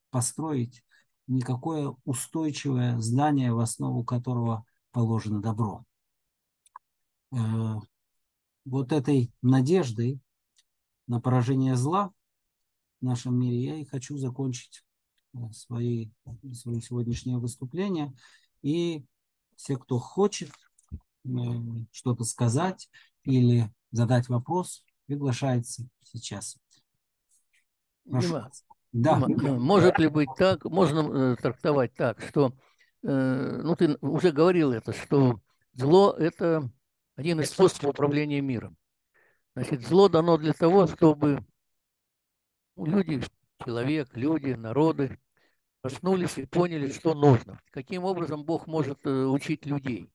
построить никакое устойчивое здание, в основу которого положено добро. Вот этой надеждой на поражение зла в нашем мире я и хочу закончить свои, свои сегодняшнее выступление. И все, кто хочет э, что-то сказать или задать вопрос, приглашается сейчас. Прошу. Дима, да. Дима, может ли быть так, можно э, трактовать так, что, э, ну ты уже говорил это, что зло – это один из способов управления миром. Значит, зло дано для того, чтобы люди, человек, люди, народы проснулись и поняли, что нужно. Каким образом Бог может э, учить людей?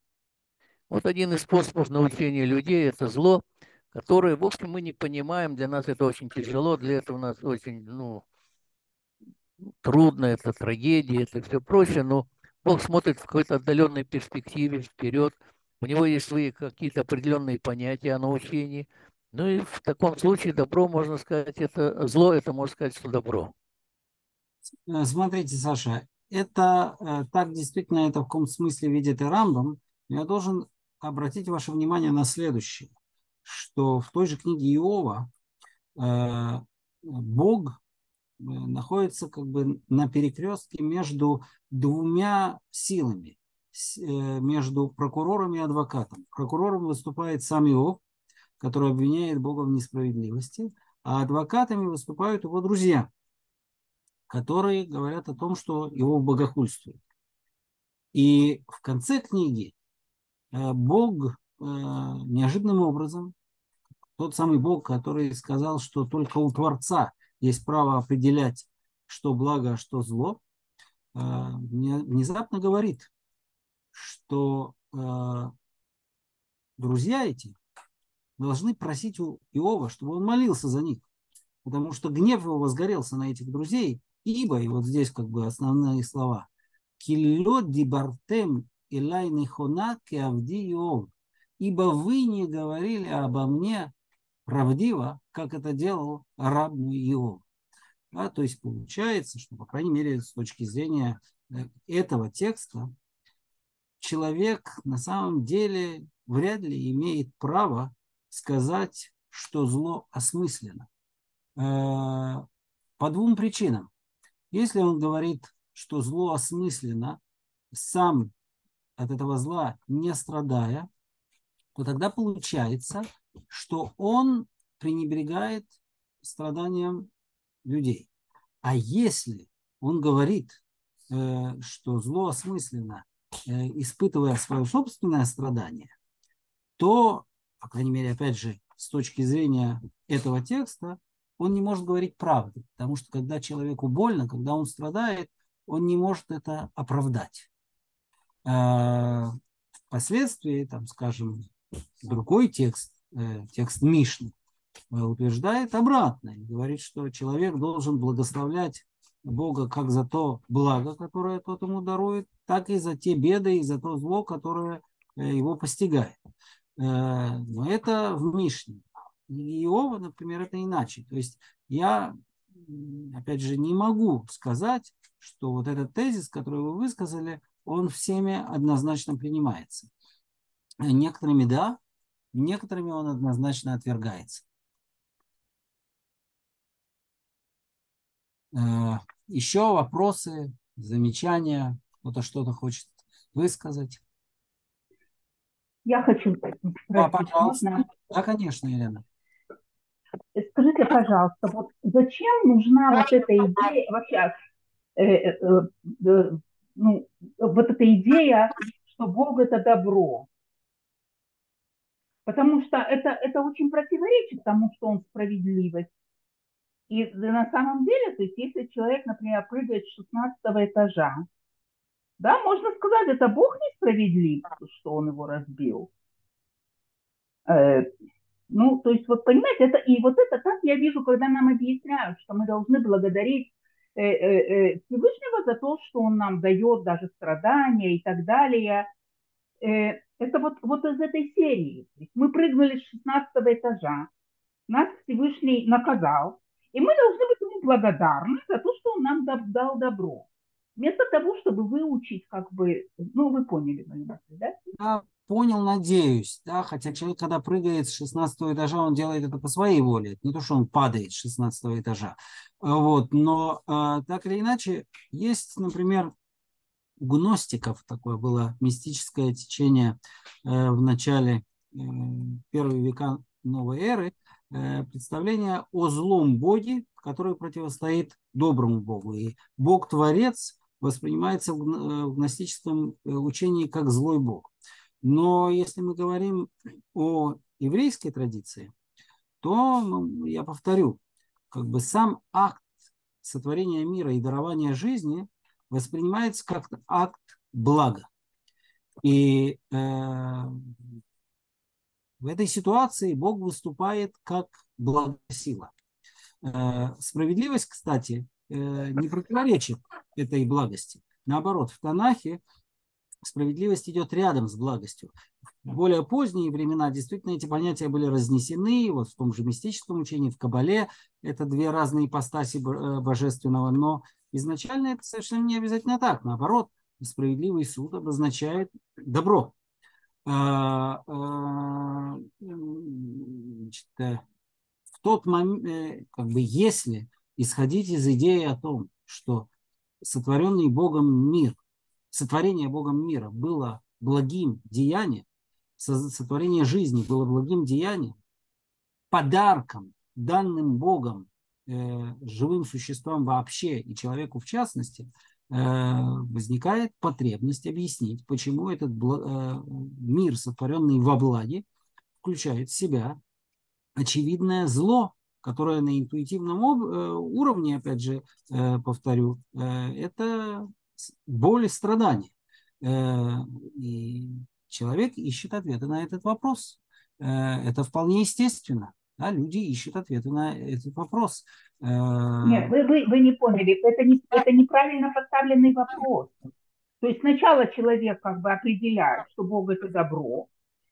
Вот один из способов научения людей – это зло, которое, в общем, мы не понимаем. Для нас это очень тяжело, для этого у нас очень ну, трудно, это трагедия, это все прочее, но Бог смотрит в какой-то отдаленной перспективе вперед. У него есть свои какие-то определенные понятия о научении. Ну и в таком случае добро, можно сказать, это зло, это можно сказать, что добро. Э, смотрите, Саша, это э, так действительно это в каком смысле видит и Рамбам. Я должен обратить ваше внимание на следующее, что в той же книге Иова э, Бог находится как бы на перекрестке между двумя силами, между прокурором и адвокатом. Прокурором выступает сам Иов, который обвиняет Бога в несправедливости, а адвокатами выступают его друзья, которые говорят о том, что его богохульствует. И в конце книги э, Бог э, неожиданным образом, тот самый Бог, который сказал, что только у Творца есть право определять, что благо, а что зло, э, внезапно говорит, что друзья эти должны просить у Иова, чтобы он молился за них. Потому что гнев его возгорелся на этих друзей, ибо, и вот здесь как бы основные слова, «Килло дибартем илай нихона авди Иов», ибо вы не говорили обо мне правдиво, как это делал раб Иов. Да, то есть получается, что, по крайней мере, с точки зрения э, этого текста, человек на самом деле вряд ли имеет право сказать, что зло осмысленно. Э, по двум причинам. Если он говорит, что зло осмысленно, сам от этого зла не страдая, то тогда получается, что он пренебрегает страданием людей. А если он говорит, э, что зло осмысленно, э, испытывая свое собственное страдание, то по крайней мере, опять же, с точки зрения этого текста, он не может говорить правду, потому что когда человеку больно, когда он страдает, он не может это оправдать. А, впоследствии, там, скажем, другой текст, э, текст Мишны, э, утверждает обратное, говорит, что человек должен благословлять Бога как за то благо, которое тот ему дарует, так и за те беды и за то зло, которое э, его постигает. Э, но это в Мишне. Иова, например, это иначе. То есть я, опять же, не могу сказать, что вот этот тезис, который вы высказали, он всеми однозначно принимается. Некоторыми да, некоторыми он однозначно отвергается. Э, еще вопросы, замечания, кто-то что-то хочет высказать? Я хочу. Да, пожалуйста. Можно? Да, конечно, Елена. Скажите, пожалуйста, вот зачем нужна вот эта идея, вообще, э, э, э, ну, вот эта идея, что Бог это добро? Потому что это, это очень противоречит тому, что он справедливость. И на самом деле, то есть если человек, например, прыгает с 16 этажа, да, можно сказать, это Бог несправедлив, что он его разбил. Э, ну, то есть, вот понимаете, это и вот это так я вижу, когда нам объясняют, что мы должны благодарить э, э, э, Всевышнего за то, что он нам дает даже страдания и так далее. Э, это вот, вот из этой серии. Мы прыгнули с 16 этажа, нас Всевышний наказал, и мы должны быть ему благодарны за то, что он нам дал добро. Вместо того, чтобы выучить, как бы, ну, вы поняли, да? Я понял, надеюсь, да, хотя человек, когда прыгает с 16 этажа, он делает это по своей воле, не то, что он падает с 16 этажа, вот, но э, так или иначе, есть, например, у гностиков такое было мистическое течение э, в начале э, первого века новой эры, э, представление о злом боге, который противостоит доброму богу. И бог-творец воспринимается в гностическом учении как злой бог. Но если мы говорим о еврейской традиции, то, ну, я повторю, как бы сам акт сотворения мира и дарования жизни воспринимается как акт блага. И э, в этой ситуации Бог выступает как благосила. Э, справедливость, кстати, Э, не противоречит этой благости. Наоборот, в Танахе справедливость идет рядом с благостью. В более поздние времена действительно эти понятия были разнесены, вот в том же мистическом учении, в Кабале, это две разные ипостаси э, божественного, но изначально это совершенно не обязательно так. Наоборот, справедливый суд обозначает добро. А, а, значит, э, в тот момент, как бы, если исходить из идеи о том, что сотворенный Богом мир, сотворение Богом мира было благим деянием, сотворение жизни было благим деянием, подарком данным Богом живым существам вообще и человеку в частности, возникает потребность объяснить, почему этот мир, сотворенный во благе, включает в себя очевидное зло, которое на интуитивном уровне, опять же, повторю, это боль и страдания. И человек ищет ответы на этот вопрос. Это вполне естественно. Да, люди ищут ответы на этот вопрос. Нет, вы, вы, вы не поняли, это, не, это неправильно поставленный вопрос. То есть сначала человек как бы определяет, что Бог это добро,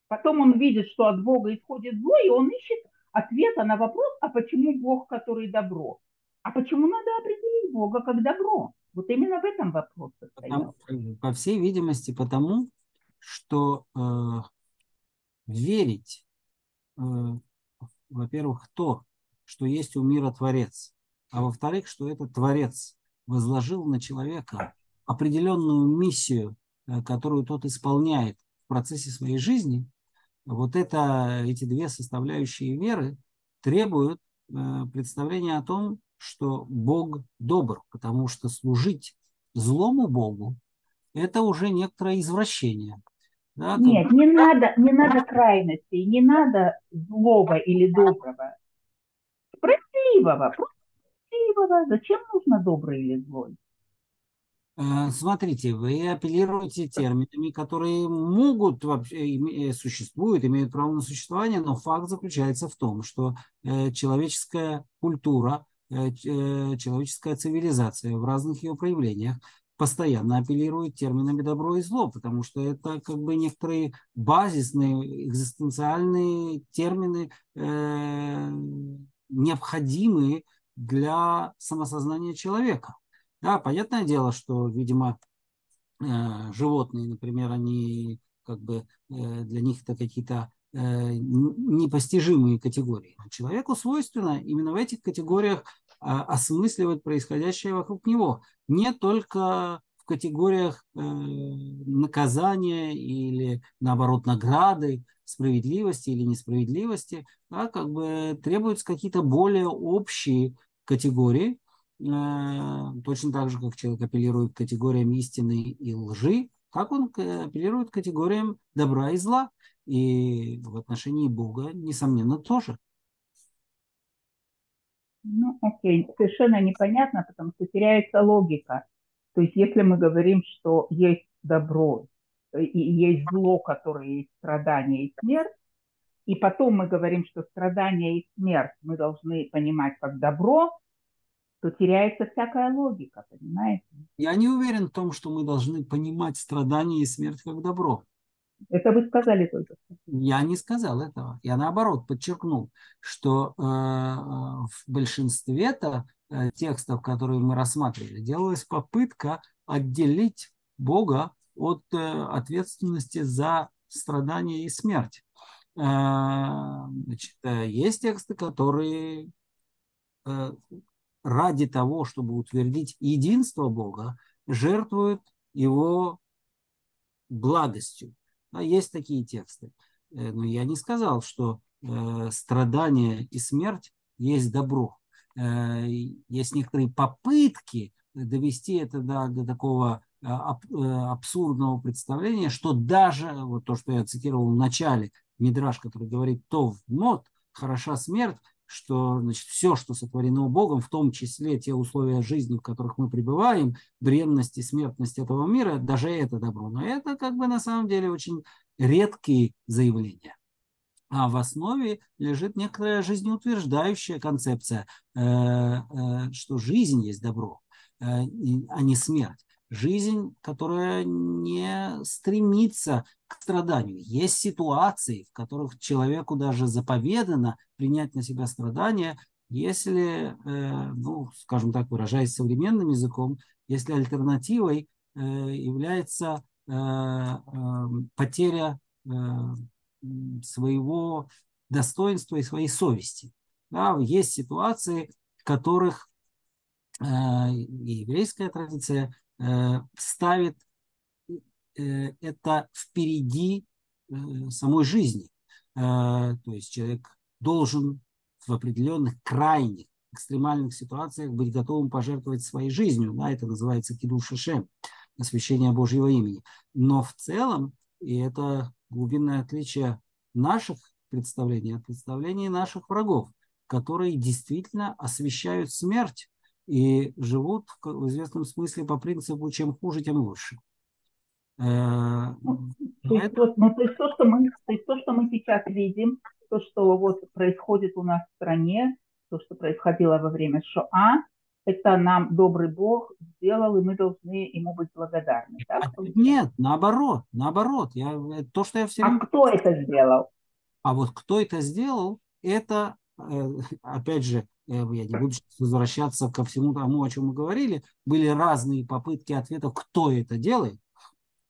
потом он видит, что от Бога исходит зло, и он ищет ответа на вопрос, а почему Бог, который добро? А почему надо определить Бога как добро? Вот именно в этом вопрос состоял. По всей видимости, потому что э, верить, э, во-первых, то, что есть у мира Творец, а во-вторых, что этот Творец возложил на человека определенную миссию, э, которую тот исполняет в процессе своей жизни, вот это, эти две составляющие веры требуют э, представления о том, что Бог добр, потому что служить злому Богу – это уже некоторое извращение. Да, Нет, как... не надо, не надо крайностей, не надо злого или доброго. Справедливого, справедливого. Зачем нужно добрый или злой? Э, смотрите, вы апеллируете терминами, которые могут вообще э, существуют, имеют право на существование, но факт заключается в том, что э, человеческая культура, человеческая цивилизация в разных ее проявлениях постоянно апеллирует терминами добро и зло, потому что это как бы некоторые базисные экзистенциальные термины, необходимые для самосознания человека. Да, понятное дело, что, видимо, э, животные, например, они как бы э, для них это какие-то э, непостижимые категории. Но человеку свойственно именно в этих категориях осмысливать происходящее вокруг него. Не только в категориях наказания или, наоборот, награды, справедливости или несправедливости, да, как бы требуются какие-то более общие категории, Э, точно так же, как человек апеллирует к категориям истины и лжи, как он апеллирует к категориям добра и зла. И в отношении Бога, несомненно, тоже. Ну, окей, совершенно непонятно, потому что теряется логика. То есть, если мы говорим, что есть добро и есть зло, которое есть страдание и смерть, и потом мы говорим, что страдание и смерть мы должны понимать как добро, то теряется всякая логика, понимаете? Я не уверен в том, что мы должны понимать страдания и смерть как добро. Это вы сказали только. Я не сказал этого. Я наоборот подчеркнул, что э, в большинстве-то э, текстов, которые мы рассматривали, делалась попытка отделить Бога от э, ответственности за страдания и смерть. Э, значит, э, есть тексты, которые э, ради того, чтобы утвердить единство Бога, жертвуют его благостью. Да, есть такие тексты. Э, но я не сказал, что э, страдание и смерть есть добро. Э, есть некоторые попытки довести это до, до такого аб, абсурдного представления, что даже вот то, что я цитировал в начале, Мидраш, который говорит «то в мод», хороша смерть, что значит, все, что сотворено Богом, в том числе те условия жизни, в которых мы пребываем, бренность и смертность этого мира, даже это добро. Но это как бы на самом деле очень редкие заявления. А в основе лежит некоторая жизнеутверждающая концепция, э, э, что жизнь есть добро, э, а не смерть жизнь, которая не стремится страданию. Есть ситуации, в которых человеку даже заповедано принять на себя страдания, если, э, ну, скажем так, выражаясь современным языком, если альтернативой э, является э, потеря своего достоинства и своей совести. Да, есть ситуации, в которых еврейская традиция Э, ставит э, это впереди э, самой жизни. То есть человек должен в определенных крайних, экстремальных ситуациях быть готовым пожертвовать своей жизнью. Да, это называется киду шешем, освящение Божьего имени. Но в целом, и это глубинное отличие наших представлений от представлений наших врагов, которые действительно освещают смерть и живут в известном смысле по принципу чем хуже, тем лучше. Э, то есть, вот, ну, то, есть то, что мы, то есть то, что мы сейчас видим, то, что вот происходит у нас в стране, то, что происходило во время Шоа, это нам добрый Бог сделал, и мы должны ему быть благодарны. Так? А, нет, наоборот, наоборот. Я, то, что я все А кто это сделал? А вот кто это сделал, это, э, опять же, э, я не буду возвращаться ко всему тому, о чем мы говорили, были разные попытки ответов, кто это делает,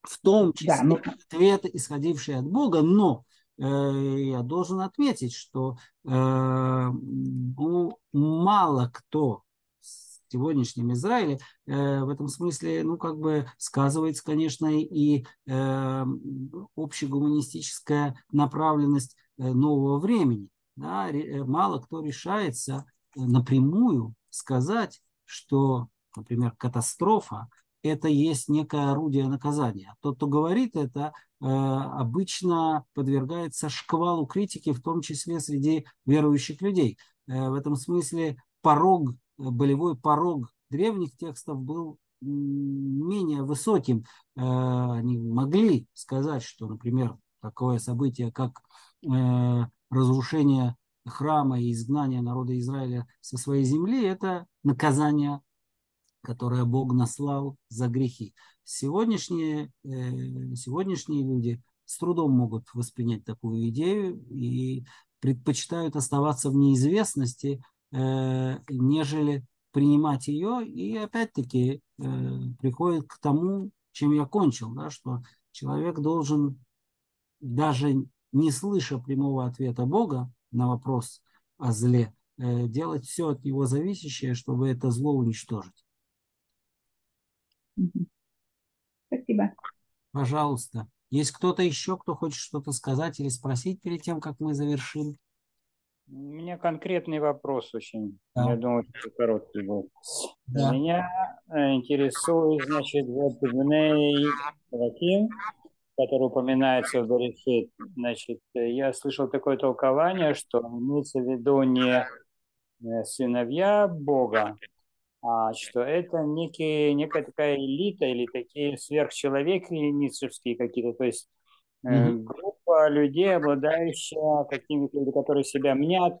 в том числе да, ну... ответы, исходившие от Бога, но э, я должен отметить, что э, ну, мало кто в сегодняшнем Израиле э, в этом смысле, ну, как бы сказывается, конечно, и э, общегуманистическая направленность э, нового времени. Да? Э, мало кто решается напрямую сказать, что, например, катастрофа это есть некое орудие наказания. Тот, кто говорит это, э, обычно подвергается шквалу критики, в том числе среди верующих людей. Э, в этом смысле порог, болевой порог древних текстов был менее высоким. Э, они могли сказать, что, например, такое событие, как разрушение храма и изгнание народа Израиля со своей земли, это наказание которое Бог наслал за грехи. Сегодняшние, э, сегодняшние люди с трудом могут воспринять такую идею и предпочитают оставаться в неизвестности, э, нежели принимать ее. И опять-таки э, приходит к тому, чем я кончил, да, что человек должен, даже не слыша прямого ответа Бога на вопрос о зле, делать все от него зависящее, чтобы это зло уничтожить. Спасибо. Пожалуйста. Есть кто-то еще, кто хочет что-то сказать или спросить перед тем, как мы завершим? У меня конкретный вопрос очень. Да. Я думаю, что короткий был. Да. Меня э, интересует, значит, вот Бней Раким, который упоминается в Берешит. Значит, я слышал такое толкование, что имеется в виду не э, сыновья Бога, что это некие, некая такая элита или такие сверхчеловеки ницшевские какие-то, то есть mm-hmm. группа людей, обладающая какими-то, которые себя мнят,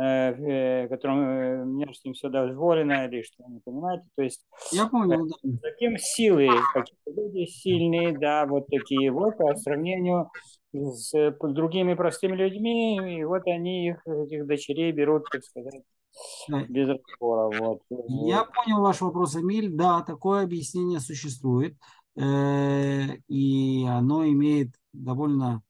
э, э, которым множеством все дозволено или что, не понимаете, то есть я понял, да. таким силы, какие-то люди сильные, да, вот такие вот, по сравнению с другими простыми людьми, и вот они их, этих дочерей берут, так сказать, без разбора. Вот. Я понял ваш вопрос, Эмиль. Да, такое объяснение существует. Э, и оно имеет довольно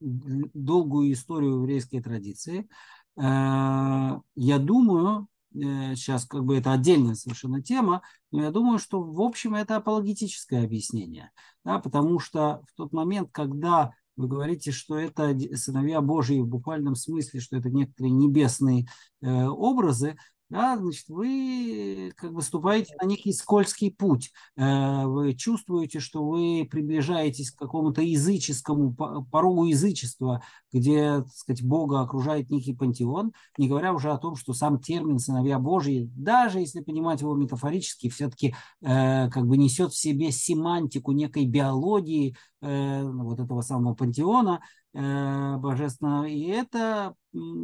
долгую историю еврейской традиции. Э, я думаю, э, сейчас как бы это отдельная совершенно тема, но я думаю, что в общем это апологетическое объяснение, да, потому что в тот момент, когда вы говорите, что это сыновья Божьи в буквальном смысле, что это некоторые небесные э, образы, да, значит, вы как бы ступаете на некий скользкий путь. Э, вы чувствуете, что вы приближаетесь к какому-то языческому, порогу язычества, где, так сказать, Бога окружает некий пантеон, не говоря уже о том, что сам термин «сыновья Божьи», даже если понимать его метафорически, все-таки э, как бы несет в себе семантику некой биологии э, вот этого самого пантеона, Э, божественного. И это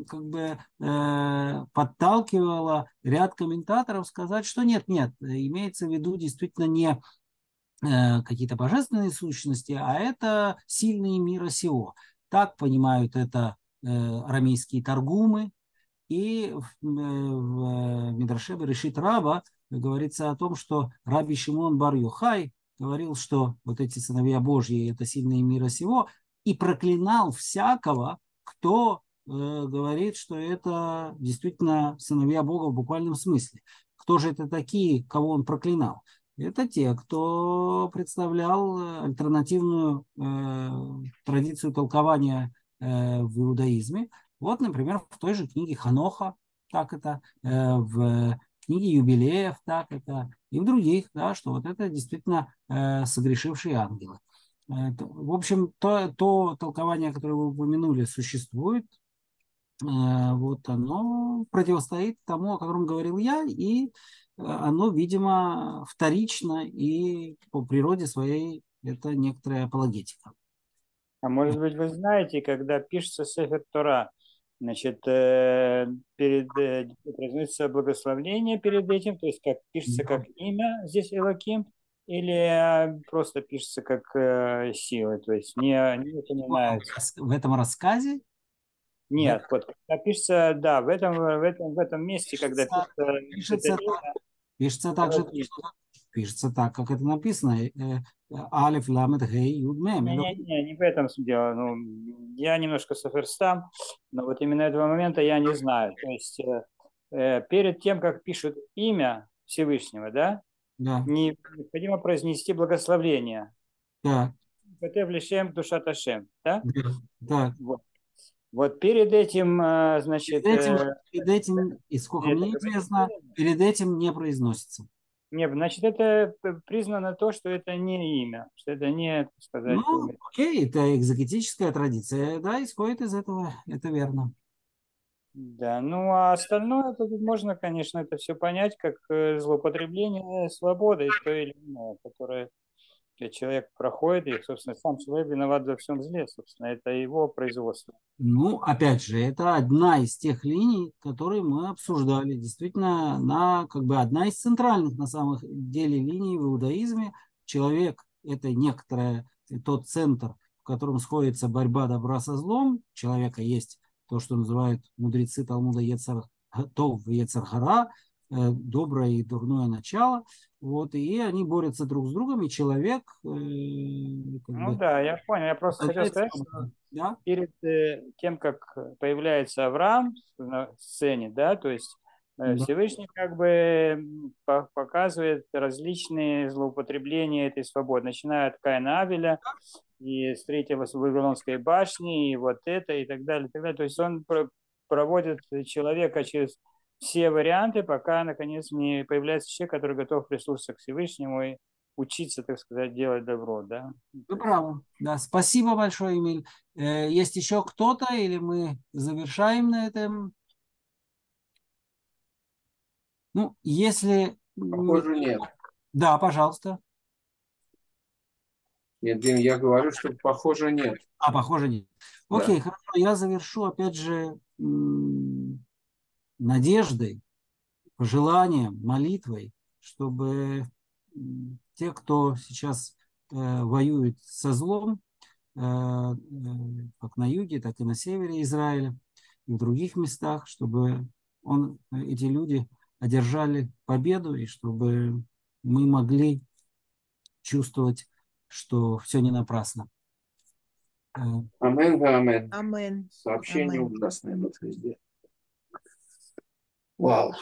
как бы э, подталкивало ряд комментаторов сказать, что нет, нет, имеется в виду действительно не э, какие-то божественные сущности, а это сильные мира сего. Так понимают это арамейские торгумы. И в, в Мидраше решит Раба говорится о том, что Раби Шимон Бар Юхай говорил, что вот эти сыновья Божьи – это сильные мира сего, и проклинал всякого, кто э, говорит, что это действительно сыновья Бога в буквальном смысле. Кто же это такие, кого он проклинал? Это те, кто представлял альтернативную э, традицию толкования э, в иудаизме. Вот, например, в той же книге Ханоха, так это, э, в книге юбилеев, так это, и в других, да, что вот это действительно э, согрешившие ангелы. В общем, то, то толкование, которое вы упомянули, существует. Вот оно противостоит тому, о котором говорил я, и оно, видимо, вторично, и по природе своей это некоторая апологетика. А может быть, вы знаете, когда пишется Сефер Тора, значит, э, перед, э, произносится благословление перед этим, то есть как пишется как имя здесь Элаким, или просто пишется как э, сила, то есть не, не упоминается. В этом рассказе? Нет, вот когда пишется, да, в этом, в этом, в этом месте, когда пишется, пишется, пишется так же, пишется так, как это написано. Алиф, Ламет, Гей, Юд, Мем. Не, не, не, не в этом дело. Ну, я немножко соферстам, но вот именно этого момента я не знаю. То есть э, э, перед тем, как пишут имя Всевышнего, да, да. необходимо произнести благословление. Да. Катев лишем душа ташем, да? Да. Вот. Вот перед этим, э, значит... Перед этим, перед этим и сколько мне известно, перед этим не произносится. Не, значит, это признано то, что это не имя, что это не, так сказать... Ну, окей, это экзотическая традиция, да, исходит из этого, это верно. Да, ну а остальное тут можно, конечно, это все понять как э, злоупотребление свободой, то или иное, которое человек проходит, и, собственно, сам человек виноват во всем зле, собственно, это его производство. Ну, опять же, это одна из тех линий, которые мы обсуждали. Действительно, на, как бы одна из центральных, на самом деле, линий в иудаизме. Человек – это некоторое, тот центр, в котором сходится борьба добра со злом. У человека есть то, что называют мудрецы Талмуда Ецар Тов Ецархара, Э, доброе и дурное начало. Вот, и они борются друг с другом, и человек... Э, ну бы, да, я понял. Я просто хотел сказать, что да? перед э, тем, как появляется Авраам на сцене, да, то есть да. Всевышний как бы показывает различные злоупотребления этой свободы, начиная от Каина Авеля и строительства Вавилонской башни, и вот это, и так далее, и так далее. То есть он проводит человека через все варианты, пока, наконец, не появляется человек, который готов прислушаться к Всевышнему и учиться, так сказать, делать добро, да? Вы правы. Да, спасибо большое, Эмиль. Э, есть еще кто-то или мы завершаем на этом? Ну, если... Похоже, нет. Да, пожалуйста. Нет, Дим, я говорю, что похоже нет. А, похоже нет. Окей, да. хорошо, я завершу, опять же, надеждой, пожеланием, молитвой, чтобы те, кто сейчас э, воюет со злом, э, э, как на юге, так и на севере Израиля и в других местах, чтобы он, эти люди одержали победу и чтобы мы могли чувствовать, что все не напрасно. Амен, амен. Амен. Сообщение амен. ужасное везде. Вау.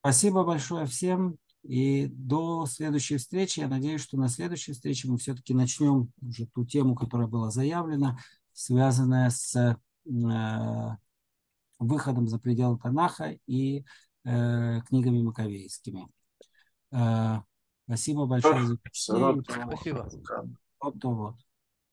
Спасибо большое всем. И до следующей встречи. Я надеюсь, что на следующей встрече мы все-таки начнем уже ту тему, которая была заявлена, связанная с э, выходом за пределы Танаха и э, книгами маковейскими. Э, спасибо большое за Спасибо. Вот, вот.